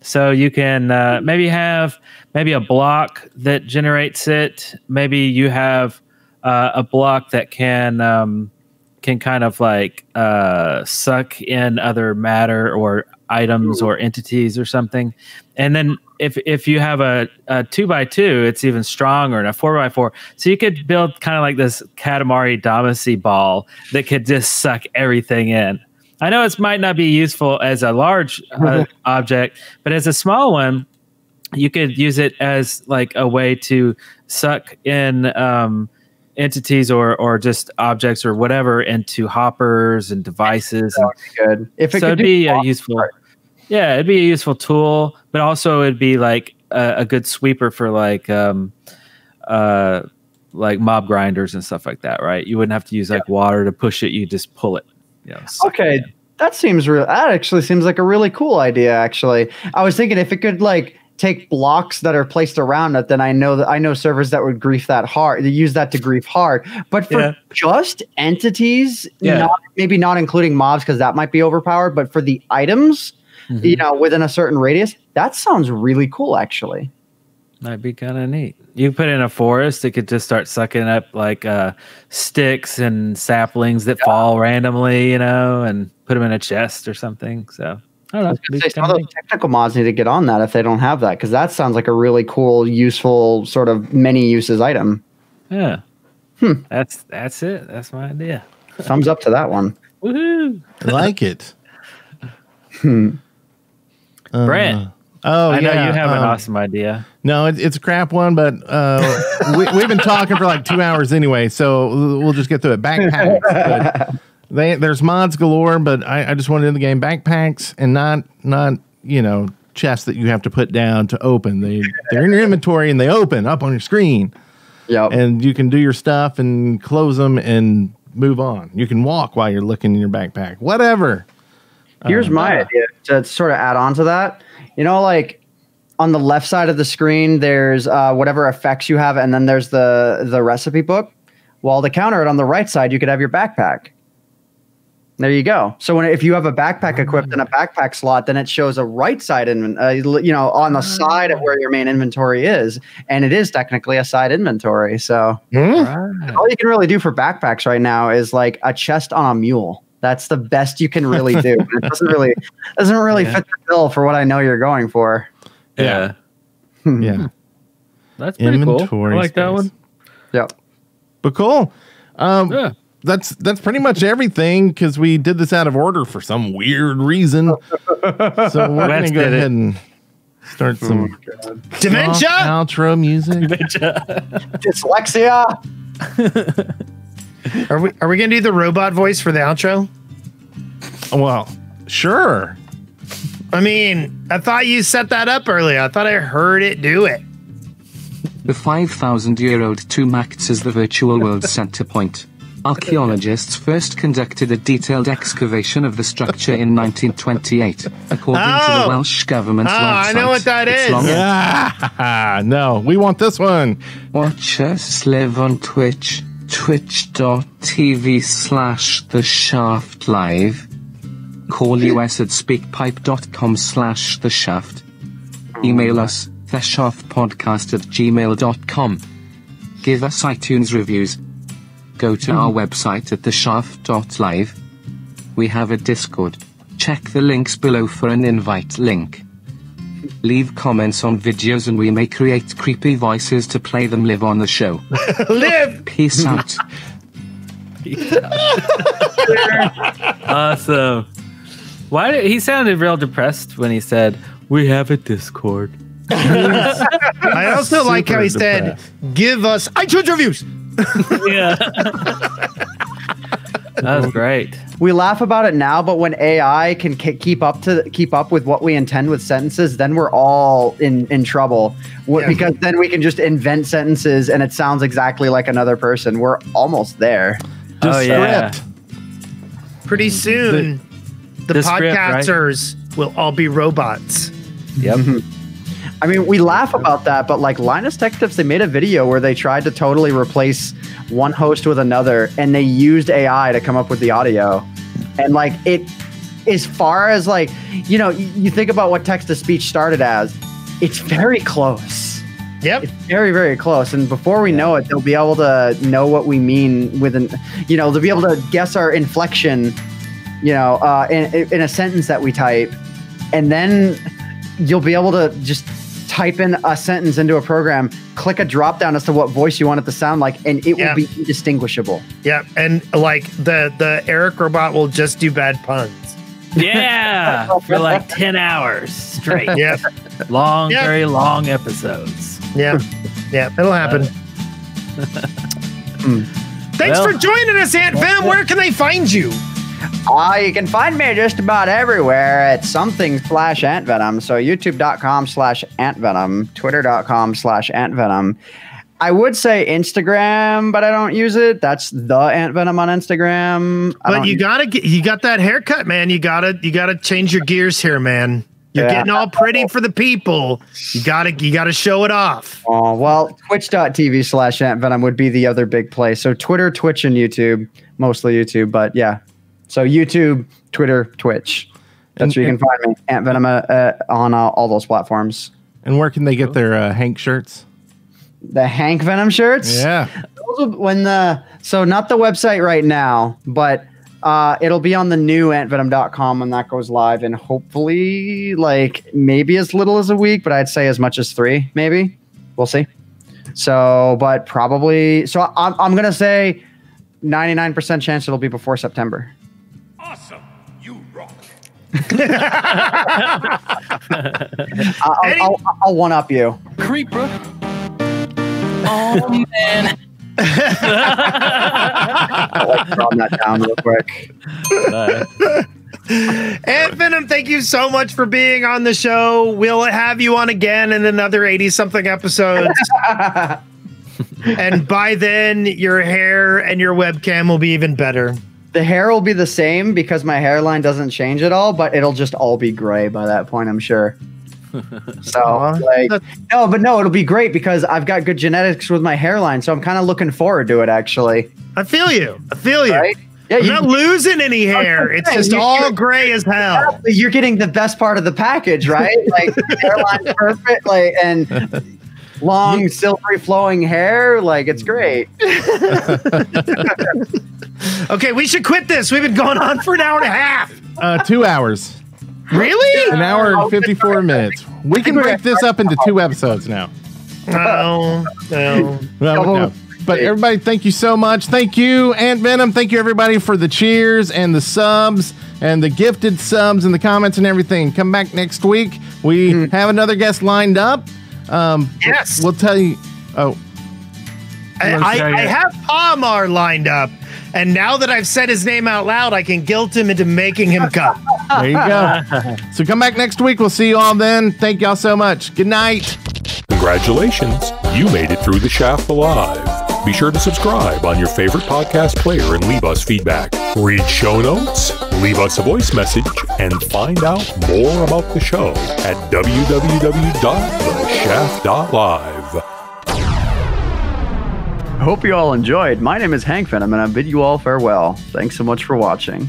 So you can uh, maybe have maybe a block that generates it. Maybe you have uh, a block that can um, can kind of like uh, suck in other matter or items or entities or something. And then if if you have a, a two by two, it's even stronger, and a four by four. So you could build kind of like this Katamari Damacy ball that could just suck everything in. I know it might not be useful as a large uh, object, but as a small one, you could use it as like a way to suck in um, entities or or just objects or whatever into hoppers and devices. And, Good. If it so could it'd be a useful. art. Yeah, it'd be a useful tool, but also it'd be like a, a good sweeper for like um, uh, like mob grinders and stuff like that, right? You wouldn't have to use like water to push it; you just pull it. You know, suck it Okay, that seems real. That actually seems like a really cool idea. Actually, I was thinking if it could like take blocks that are placed around it, then I know that I know servers that would grief that hard. They use that to grief hard. But for Yeah. just entities, Yeah. not, maybe not including mobs because that might be overpowered. But for the items, Mm-hmm. you know, within a certain radius, that sounds really cool. Actually, That'd be kind of neat. You put in a forest, it could just start sucking up like uh, sticks and saplings that fall randomly, you know, and put them in a chest or something. So I don't know. I was it'd be gonna say, some kinda of those technical mods need to get on that if they don't have that because that sounds like a really cool, useful sort of many uses item. Yeah. Hmm. That's that's it. That's my idea. thumbs up to that one. Woohoo! Like it. Hmm. Uh, Brent. Oh, I know yeah, you have an um, awesome idea. No, it, it's a crap one, but uh, we, we've been talking for like two hours anyway, so we'll just get through it. Backpacks. they, there's mods galore, but I, I just wanted in the game backpacks and not not you know chests that you have to put down to open. They they're in your inventory and they open up on your screen. Yeah, and you can do your stuff and close them and move on. You can walk while you're looking in your backpack. Whatever. Here's Um, my idea to sort of add on to that. You know, like on the left side of the screen, there's uh, whatever effects you have, and then there's the the recipe book. Well, to counter it, on the right side, you could have your backpack. There you go. So when if you have a backpack equipped in a backpack slot, then it shows a right side in, uh, you know, on the side of where your main inventory is, and it is technically a side inventory. So all you can really do for backpacks right now is like a chest on a mule. That's the best you can really do. it doesn't really doesn't really Yeah. fit the bill for what I know you're going for. Yeah. Yeah. That's pretty cool. Inventory I like that one. Yep. But cool. Um, Yeah. That's that's pretty much everything because we did this out of order for some weird reason. so we're gonna go did it. ahead and start some oh, Dementia? outro music. Dementia. Dyslexia. Are we are we gonna do the robot voice for the outro? Well, sure. I mean, I thought you set that up earlier. I thought I heard it do it. The 5,000 year old tomb acts as the virtual world's center point. Archaeologists first conducted a detailed excavation of the structure in 1928, according to Oh. the Welsh government's Oh, website. I know what that It's is. Ah, no, we want this one. Watch us live on Twitch, twitch.tv slash the shaft live. Call us at speakpipe.com slash the shaft. Email us, theshaftpodcast at gmail.com. Give us iTunes reviews. Go to our mm-hmm. website at theshaft.live. We have a Discord. Check the links below for an invite link. Leave comments on videos and we may create creepy voices to play them live on the show. Live. Peace out. awesome. Why did he sounded real depressed when he said, "We have a Discord." I also like how he Super said, "Give us iTunes reviews." Yeah. That was great. We laugh about it now, but when AI can k- keep up to keep up with what we intend with sentences, then we're all in in trouble. Wh- Yeah. Because then we can just invent sentences and it sounds exactly like another person. We're almost there. Oh yeah. Pretty soon, the, the script, right? podcasters will all be robots. Yep. Mm-hmm. I mean, we laugh about that, but like Linus Tech Tips, they made a video where they tried to totally replace one host with another, and they used AI to come up with the audio. And like it, as far as like you know, you, you think about what text to speech started as, it's very close. Yep. It's very very close, and before we know it, they'll be able to know what we mean with an, you know, they'll be able to guess our inflection, you know, uh, in in a sentence that we type, and then you'll be able to just type in a sentence into a program, click a drop down as to what voice you want it to sound like, and it Yeah. will be indistinguishable. Yep. And like the the Eric robot will just do bad puns. Yeah. For like ten hours straight. Yeah. Long, Yep. very long episodes. Yeah. Yeah. It'll happen. Uh, hmm. Thanks Well- for joining us, AntVenom. Where can they find you? Uh, you can find me just about everywhere at something slash antvenom. So youtube.com slash antvenom, twitter.com slash antvenom. I would say Instagram, but I don't use it. That's the antvenom on Instagram. I But you gotta get you got that haircut, man. You gotta you gotta change your gears here, man. You're Yeah. getting all pretty for the people. You gotta you gotta show it off. Oh, well, twitch.tv slash antvenom would be the other big place. So Twitter, Twitch, and YouTube, mostly YouTube, but yeah. So YouTube, Twitter, Twitch. That's where you can find me, Antvenom, uh, uh, on uh, all those platforms. And where can they get their uh, Hank shirts? The Hank Venom shirts? Yeah. Those will- when the so not the website right now, but uh, it'll be on the new antvenom.com when that goes live, and hopefully, like maybe as little as a week, but I'd say as much as three, maybe. We'll see. So, but probably. So I'm I'm gonna say 99% chance it'll be before September. I'll, I'll, I'll, I'll one up you. Creeper. Oh man. I'll like calm that down real quick. AntVenom, thank you so much for being on the show. We'll have you on again in another 80 something episodes. and by then, your hair and your webcam will be even better. The hair will be the same because my hairline doesn't change at all, but it'll just all be gray by that point, I'm sure. So, like, no, but no, it'll be great because I've got good genetics with my hairline, so I'm kind of looking forward to it. Actually, I feel you. I feel you. Right? Yeah, You're not losing any hair. It's just you- all gray as hell. Exactly. You're getting the best part of the package, right? Like hairline's perfect, like and long, silvery, flowing hair. Like it's great. Okay, we should quit this. We've been going on for an hour and a half. Uh, two hours. Really? An hour and 54 minutes. We can break this up into two episodes now. No, no. Well, no. But everybody, thank you so much. Thank you, AntVenom. Thank you, everybody, for the cheers and the subs and the gifted subs and the comments and everything. Come back next week. We have another guest lined up. Um, yes. We'll tell you. Oh, I, I, I have Palmar lined up, and now that I've said his name out loud, I can guilt him into making him come. there you go. so come back next week. We'll see you all then. Thank y'all so much. Good night. Congratulations, you made it through the shaft alive. Be sure to subscribe on your favorite podcast player and leave us feedback. Read show notes, leave us a voice message, and find out more about the show at www.theshaft.live. Hope you all enjoyed. My name is AntVenom, and I bid you all farewell. Thanks so much for watching.